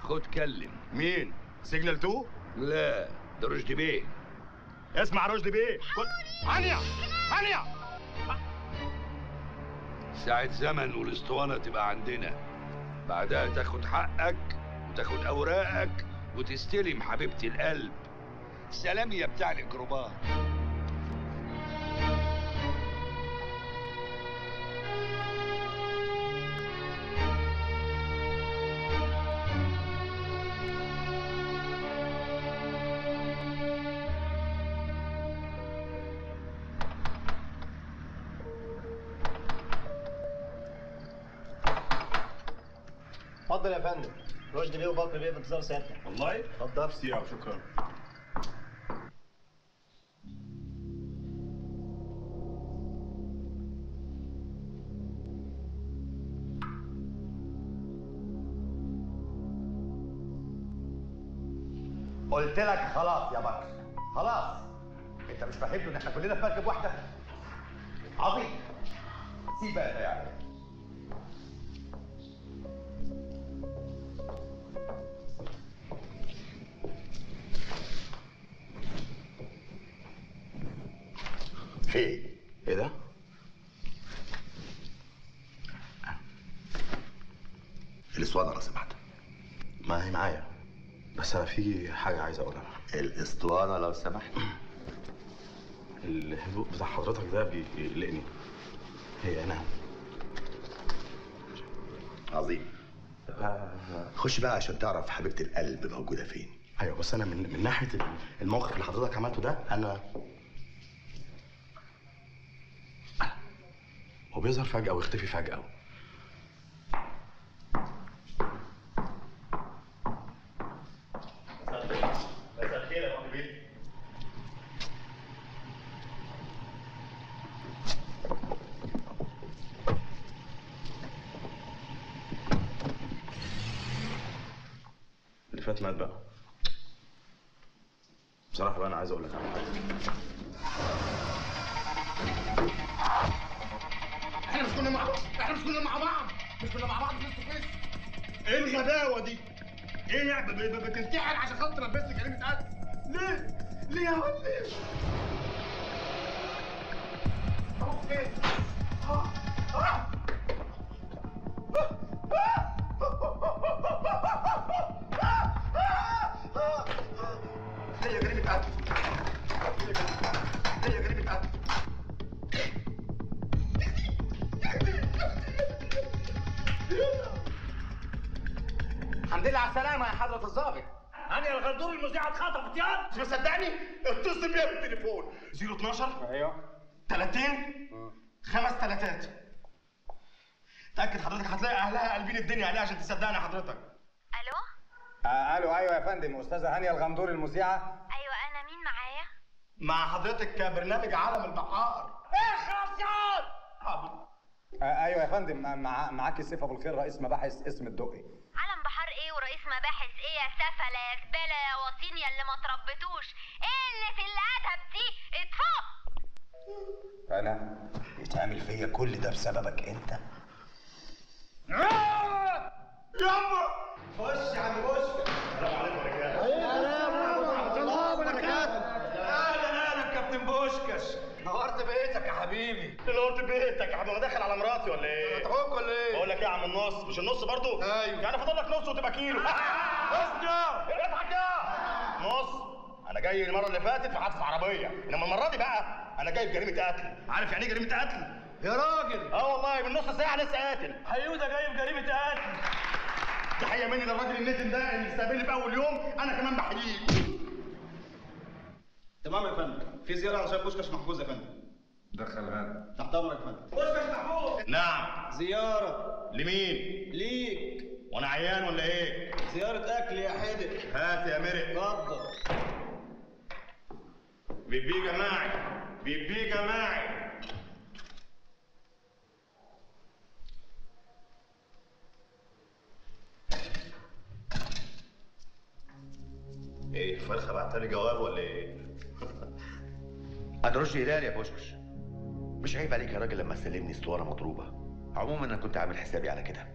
خد كلم. مين؟ سيجنال 2 لا ده رشدي بيه. اسمع رشدي بيه. هانيا! هانيا! ساعة زمن والاسطوانة تبقى عندنا. بعدها تاخد حقك وتاخد أوراقك وتستلم حبيبة القلب. سلام يا بتاع الإجروبات بيه وبكر بيه في انتظار سيادتك والله؟ اتفضل. سيارة شكرا. قلت لك خلاص يا بكر خلاص. انت مش فاهم له إن إحنا كلنا في مركب واحدة. عظيم. سيب بقى يعني في إيه؟ إيه ده؟ الاسطوانه لو سمحت ما هي معايا بس أنا في حاجة عايز اقولها الاسطوانه لو سمحت الهدوء بتاع حضرتك ده بيقلقني هي أنا عظيم خش بقى عشان تعرف حبيبة القلب موجودة فين. أيوه بس أنا من من ناحية الموقف اللي حضرتك عملته ده أنا هو بيظهر فجأة ويختفي فجأة. اللي فات مات بقى. إيه بتنتحر عشان خاطر لبسني كلمه قتل؟ ليه؟ ليه يا ولد؟ أروح فين؟ آه، الغندور المذيعة اتخطفت يا مش مصدقني؟ اتصل بيها بالتليفون. 012 أيوه. 30 خمس تلاتات. تأكد حضرتك هتلاقي أهلها قلبين الدنيا عليها عشان تصدقني يا حضرتك. ألو؟ آه ألو أيوه يا فندم. أستاذة هانية الغندور المذيعه أيوه أنا مين معايا؟ مع حضرتك برنامج عالم البحار. اخلص يا حاضر. آه أيوه يا فندم. مع معاكي سيف ابو الخير رئيس مباحث اسم الدقي. علم بحار إيه ورئيس مباحث إيه يا سفله يا زبالة يا وطين يا اللي ما تربيتوش؟ إيه اللي في الادب دي؟ اتفوق أنا يتعمل فيا كل ده بسببك أنت؟ يابا! خش يا عم بوشك السلام عليكم يا رجالة. أهلا أهلا كابتن بوشكش. نورت بيتك يا حبيبي. نورت بيتك يا حبيبي. داخل على مراتي ولا إيه؟ متعوق ولا إيه؟ بقول لك إيه يا عم النص؟ مش النص برضو؟ أيوه. يعني فاضل لك نص وتبقى كيلو. اسكت اضحك يا. نص. أنا جاي المرة اللي فاتت في حادثه عربية. انما المرة دي بقى أنا جاي بجريمه قتل. عارف يعني إيه جريمة قتل؟ يا راجل. آه والله من نص ساعه لسه قاتل. حيودة جاي بجريمه قتل. تحية مني للراجل النتن ده اللي استقبلني في أول يوم. أنا كمان بحييه. تمام يا فندم. في زيارة عشان بوشكاش محفوظ يا فندم. دخل هذا. تحت أمرك يا فندم. بوشكاش محفوظ. نعم. زيارة. لمين؟ ليك. وأنا عيان ولا إيه؟ زيارة أكل يا حدق هات يا مرق اتفضل. بيبي جماعي بيبي جماعي إيه فرخة بعتلي جواب ولا إيه؟ أنا رشدي هلال يا بوشكش مش عيب عليك يا راجل لما تسلمني اسطوانه مضروبه عموما أنا كنت عامل حسابي على كده.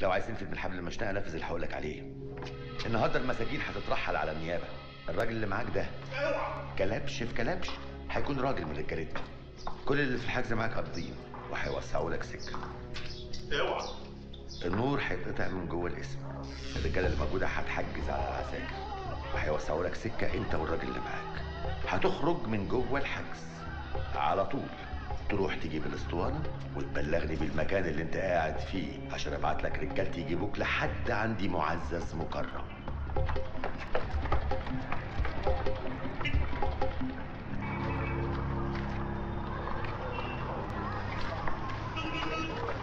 لو عايز تنفذ من الحبل المشنقة نفذ اللي هقول لك عليه. النهارده المساجين هتترحل على النيابة. الراجل اللي معاك ده كلبش في كلبش هيكون راجل من رجالتنا. كل اللي في الحجز معاك قابضين وهيوسعوا لك سكة. اوعى. النور هيتقطع من جوه الاسم. الرجالة اللي موجودة هتحجز على العساكر وهيوسعوا لك سكة أنت والراجل اللي معاك. هتخرج من جوه الحجز. على طول. تروح تجيب الاسطوانة وتبلغني بالمكان اللي انت قاعد فيه عشان ابعت لك رجالتي يجيبوك لحد عندي معزز مكرم.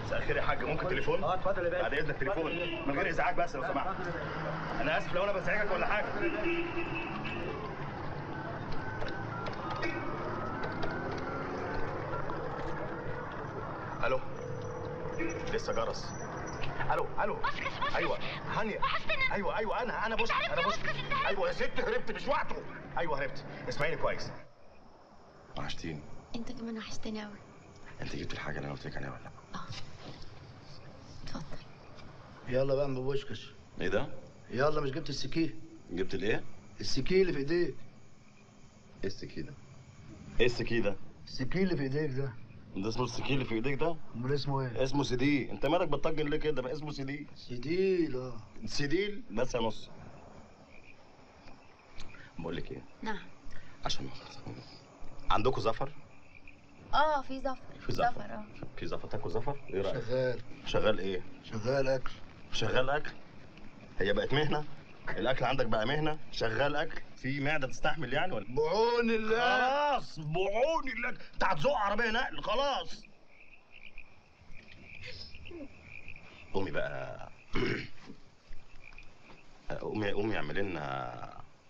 مساء الخير يا حاج. ممكن تليفون؟ آه اتفضل يا باشا. بعد إذنك تليفون. من غير إزعاج بس لو سمحت. أنا آسف لو أنا بزعجك ولا حاجة. لسه جرس. ألو ألو. أيوه. هانية. أيوه أيوه. أنا أنا بوشك أنا بوشك أيوه يا ست هربت مش وقته أيوه هربت. اسمعيني كويس. وحشتيني. أنت كمان وحشتني قوي أنت جبت الحاجة اللي أنا قلت لك عليها ولا لأ؟ يلا بقى ما بوشكش. إيه ده؟ يلا مش جبت السكيه جبت الإيه؟ السكيه اللي في إيديك. إيه السكيه ده؟ إيه السكيه ده؟ السكيه اللي في إيديك ده. ده اسمه السكيه اللي في ايديك ده؟ امال اسمه إيه؟ اسمه سيدي انت مالك بتطجن ليه كده؟ ما اسمه سيدي سيديل آه سيديل بس يا نص بقول لك إيه؟ نعم عشان عندكم زفر؟ آه في زفر في زفر. زفر آه في زفر تاكل زفر؟ إيه رأيك؟ شغال شغال إيه؟ شغال أكل شغال أكل هي بقت مهنة الأكل عندك بقى مهنة شغال أكل في معدة تستحمل يعني ولا؟ بعون الله. خلاص بعون الله. انت هتزق عربية نقل خلاص. قومي بقى. قومي قومي اعملي لنا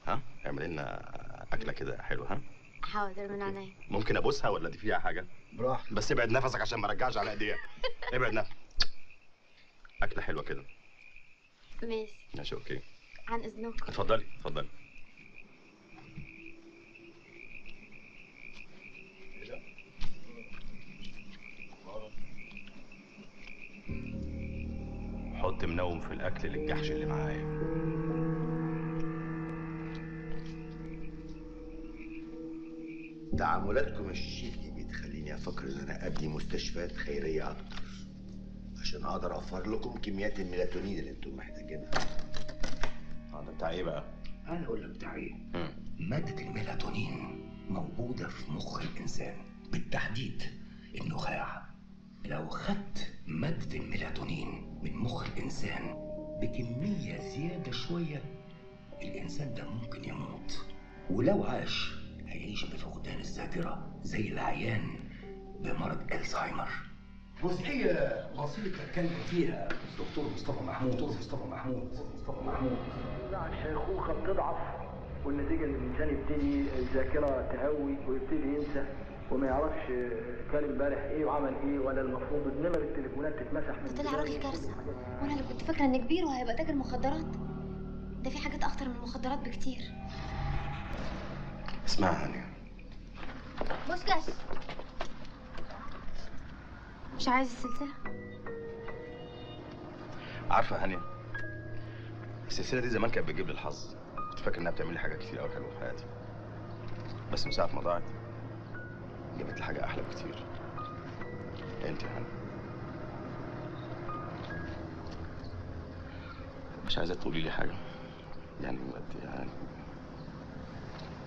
ها؟ اعملي لنا أكلة كده حلوة ها؟ حاضر من عينيا. ممكن أبوسها ولا دي فيها حاجة؟ براحتك. بس ابعد نفسك عشان ما ارجعش على ايديها ابعد نفسك أكلة حلوة كده. ماشي. ماشي أوكي. عن إذنك. اتفضلي اتفضلي. حط منوم في الأكل للجحش اللي معايا. تعاملاتكم الشيكي بتخليني أفكر إن أنا أبني مستشفيات خيرية أكتر عشان أقدر أوفر لكم كميات الميلاتونين اللي أنتم محتاجينها. بتاع إيه بقى؟ أنا أقول لك بتاع إيه؟ مادة الميلاتونين موجودة في مخ الإنسان بالتحديد النخاع. لو خدت مادة الميلاتونين من مخ الإنسان بكمية زيادة شوية الإنسان ده ممكن يموت. ولو عاش هيعيش بفقدان الذاكرة زي العيان بمرض ألزهايمر. جزئية بسيطة أتكلم فيها. الدكتور مصطفى محمود مصطفى محمود. مصطفى محمود. الشيخوخة بتضعف والنتيجة إن الإنسان يبتدي الذاكرة تهوي ويبتدي ينسى وما يعرفش كان امبارح إيه وعمل إيه ولا المفروض نمر التليفونات تتمسح من طلع راجل كارثة. وأنا اللي كنت فاكرة إن كبير وهيبقى تاجر مخدرات. ده في حاجات أخطر من المخدرات بكتير. اسمعها هاني بوشكاش مش عايز السلسله عارفة هاني السلسلة دي زمان كانت بتجيب لي الحظ. كنت فاكر إنها بتعمل لي حاجات كتير قوي حلوة في حياتي. بس من ساعة ما ضاعت جابت لي حاجة أحلى بكتير. أنت يا هاني مش عايزة تقولي لي حاجة؟ يعني ما- يعني؟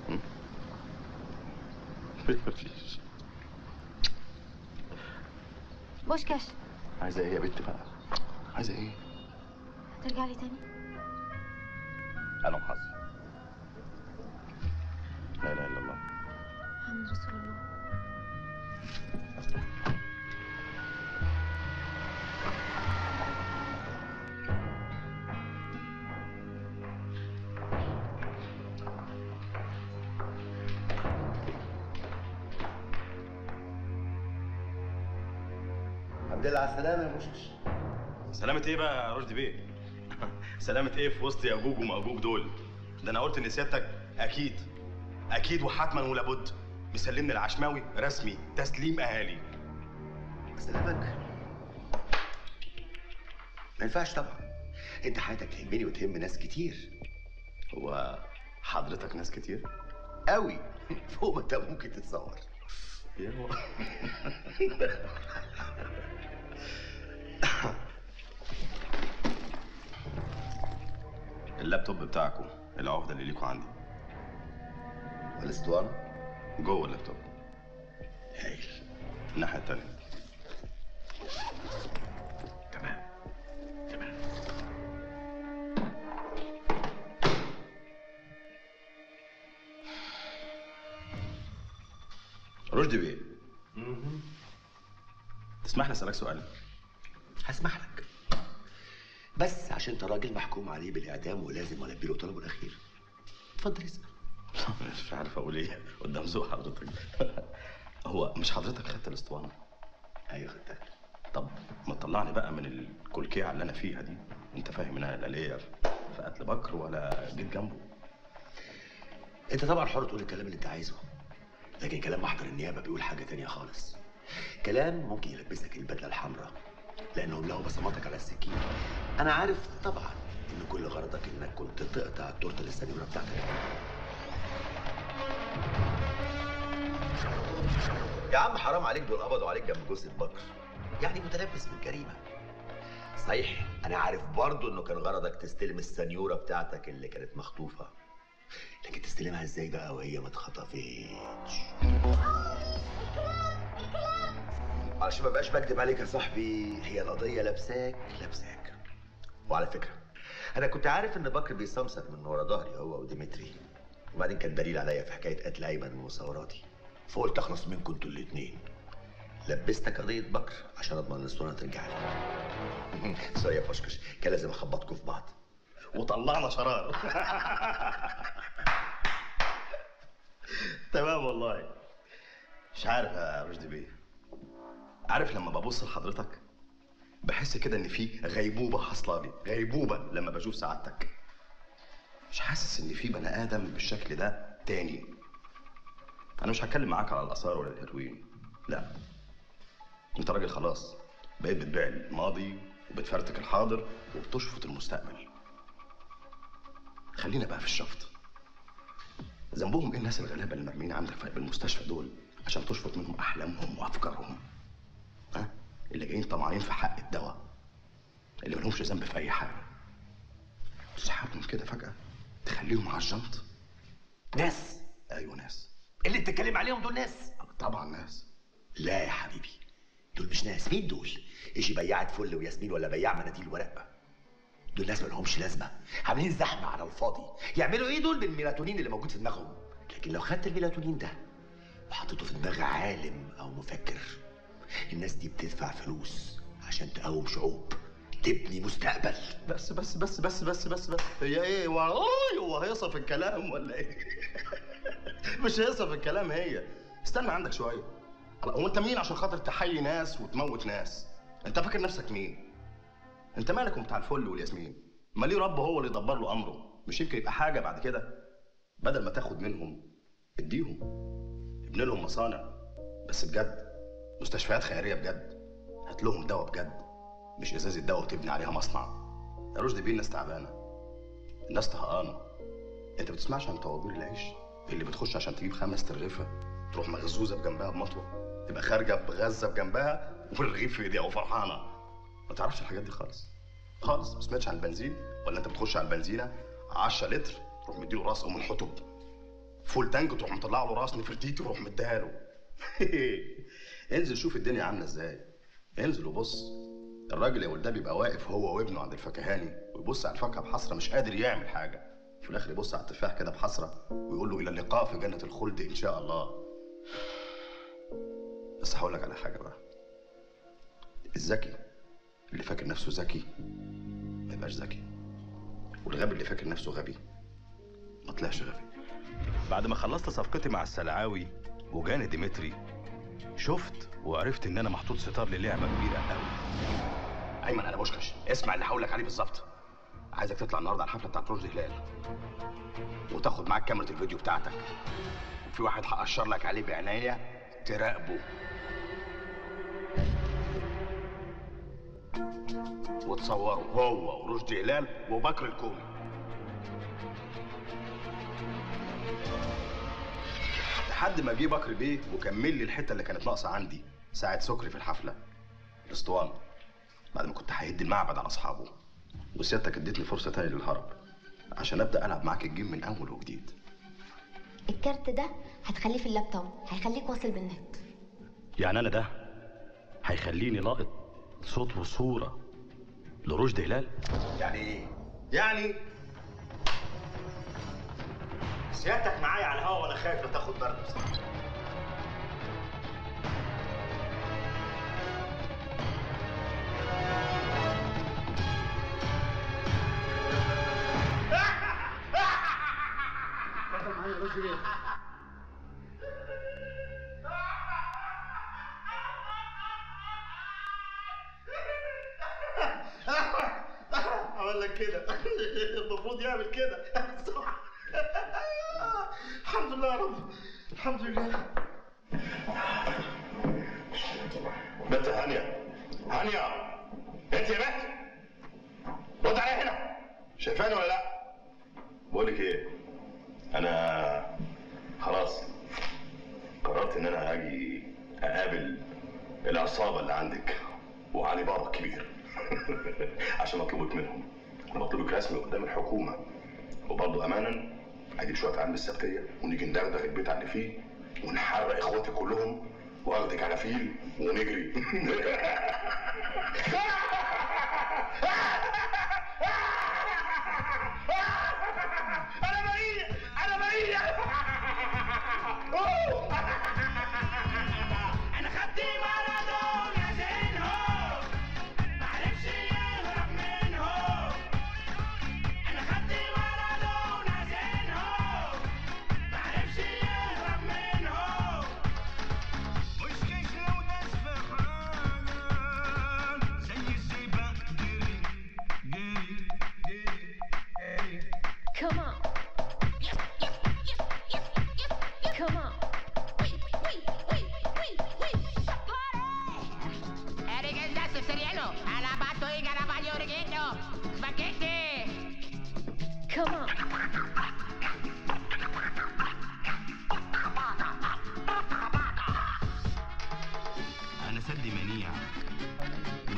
هم؟ مفيش. بوشكاش عايزة إيه يا بنت بقى؟ عايزة إيه؟ ترجع لي تاني؟ أنا مشكش سلامة إيه بقى يا رشدي بيه؟ سلامة إيه في وسط ياجوج وماجوج دول؟ ده أنا قلت إن سيادتك أكيد أكيد وحتما ولابد مسلمني العشماوي رسمي تسليم أهالي. سلامك. ما ينفعش طبعا. أنت حياتك تهمني وتهم ناس كتير. هو حضرتك ناس كتير؟ قوي فوق ما أنت ممكن تتصور. يا اللابتوب بتاعكم العهدة اللي ليكوا عندي. والاسطوانة؟ جوه اللابتوب. هايل. الناحية التانية. تمام. تمام. رشدي بيه. تسمح لي أسألك سؤال؟ هسمح لك. بس عشان انت راجل محكوم عليه بالإعدام ولازم البي له طلبه الأخير. اتفضل اسأل. مش عارف أقول إيه. قدام ذوق حضرتك. هو مش حضرتك خدت الأسطوانة؟ أيوه خدتها. طب ما تطلعني بقى من الكلكيعه اللي أنا فيها دي. أنت فاهم إن أنا لا ليا في قتل بكر ولا جيت جنبه. أنت طبعا حر تقول الكلام اللي أنت عايزه. لكن كلام محضر النيابة بيقول حاجة تانية خالص. كلام ممكن يلبسك البدلة الحمراء. لانهم لقوا بصماتك على السكين أنا عارف طبعا إن كل غرضك إنك كنت تقطع التورتة السنيوره بتاعتك. يا عم حرام عليك دول قبضوا عليك جنب جثة بكر. يعني متلبس بالجريمه صحيح أنا عارف برضو إنه كان غرضك تستلم السنيورة بتاعتك اللي كانت مخطوفة. لكن تستلمها إزاي بقى وهي ما اتخطفتش علشان ما بقاش بكدب عليك يا صاحبي. هي القضية لابساك لابساك. وعلى فكرة أنا كنت عارف إن بكر بيسمسر من ورا ظهري هو وديمتري. وبعدين كان دليل عليا في حكاية قتل أيمن ومصوراتي فقلت أخلص منكم أنتوا الاثنين لبستك قضية بكر عشان أضمن إن الصورة ترجع لي. sorry يا بوشكش كان لازم أخبطكم في بعض. وطلعنا شرار تمام والله. مش عارف يا رشدي بيه. عارف لما ببص لحضرتك بحس كده إن في غيبوبة حاصلة لي غيبوبة لما بشوف سعادتك. مش حاسس إن في بني آدم بالشكل ده تاني؟ أنا مش هتكلم معاك على الآثار ولا الهيروين لا. أنت راجل خلاص بقيت بتبيع الماضي وبتفرتك الحاضر وبتشفط المستقبل. خلينا بقى في الشفط. ذنبهم إيه الناس الغلابة اللي مرميين عندك في المستشفى دول عشان تشفط منهم أحلامهم وأفكارهم. اللي جايين طمعانين في حق الدواء اللي ملهمش ذنب في أي حاجة. تسحبهم كده فجأة تخليهم على الجنط. ناس. أيوه ناس. اللي بتتكلم عليهم دول ناس. طبعا ناس. لا يا حبيبي دول مش ناس. مين دول؟ إيش بياعة فل وياسمين ولا بياع مناديل ورق دول ناس مالهمش لازمة. عاملين زحمة على الفاضي. يعملوا إيه دول بالميلاتونين اللي موجود في دماغهم؟ لكن لو خدت الميلاتونين ده وحطيته في دماغ عالم أو مفكر الناس دي بتدفع فلوس عشان تقوم شعوب تبني مستقبل. بس بس بس بس بس بس بس. هي إيه؟ والله هو هيصة في الكلام ولا إيه؟ مش هيصة في الكلام هي. استنى عندك شوية. هلا، هو أنت مين عشان خاطر تحيي ناس وتموت ناس؟ أنت فاكر نفسك مين؟ أنت مالك بتاع الفل والياسمين؟ ما ليه رب هو اللي يدبر له أمره؟ مش يمكن يبقى حاجة بعد كده؟ بدل ما تاخد منهم اديهم. ابن لهم مصانع. بس بجد مستشفيات خيرية بجد. هات لهم دواء بجد. مش ازازه دواء وتبني عليها مصنع. يا رشدي بيه الناس تعبانة. الناس طهقانة. أنت بتسمعش عن طوابير العيش؟ اللي بتخش عشان تجيب خمس ترغيفه تروح مغزوزة بجنبها بمطوة تبقى خارجة بغزة بجنبها والرغيف في إيديها وفرحانة. ما تعرفش الحاجات دي خالص. خالص. ما سمعتش عن البنزين؟ ولا أنت بتخش على البنزينة 10 لتر تروح مديله راس ام الحطب full tank تروح مطلع له راس نفرتيتي وتروح مديها له. انزل شوف الدنيا عاملة إزاي. انزل وبص. الراجل يا ولد ده بيبقى واقف هو وابنه عند الفكهاني ويبص على الفاكهة بحسرة مش قادر يعمل حاجة. في الآخر يبص على التفاح كده بحسرة ويقول له إلى اللقاء في جنة الخلد إن شاء الله. بس هقول لك على حاجة بقى. الذكي اللي فاكر نفسه ذكي ما يبقاش ذكي. والغبي اللي فاكر نفسه غبي ما طلعش غبي. بعد ما خلصت صفقتي مع السلعاوي وجاني ديمتري شفت وعرفت إن أنا محطوط ستار للعبة كبيرة قوي أيوه أنا بوشكاش. اسمع اللي هقول لك عليه بالظبط. عايزك تطلع النهارده على الحفلة بتاعت رشدي هلال. وتاخد معاك كاميرا الفيديو بتاعتك. وفي واحد هقشر لك عليه بعناية تراقبه. وتصوره هو ورشدي هلال وبكر الكومي. لحد ما جه بكر بيه وكمل لي الحتة اللي كانت ناقصة عندي ساعة سكري في الحفلة. الأسطوانة. بعد ما كنت هيدي المعبد على أصحابه. وسيادتك اديتني فرصة تاني للهرب. عشان أبدأ ألعب معاك الجيم من أول وجديد. الكارت ده هتخليه في اللابتوب. هيخليك واصل بالنت. يعني أنا ده هيخليني لاقط صوت وصورة لرشدي هلال يعني إيه؟ يعني سيادتك معايا على الهوا وأنا خايف لا تاخد برد عمل لك كده. المفروض يعمل كده. الحمد لله رب الحمد لله. بنت هانية. هانية انت يا بنت. رد عليا هنا. شايفاني ولا لا؟ بقول لك إيه؟ أنا خلاص قررت ان أنا أجي اقابل العصابة اللي عندك وعلي بابا الكبير عشان اطلبك منهم. بطلبك رسمي قدام الحكومة. وبرضه امانا أجيب شوية عم السبتية ونيجي ندغدغ البيت على فيه ونحرق إخواتي كلهم واخدك على فيل ونجري.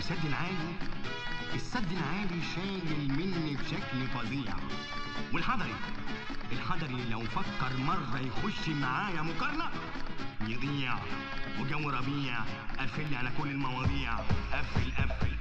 وسد العالي السد العالي شايل مني بشكل فظيع. والحضري الحضري لو فكر مرة يخش معايا مقارنة يضيع وجو ربيع قفل على كل المواضيع قفل قفل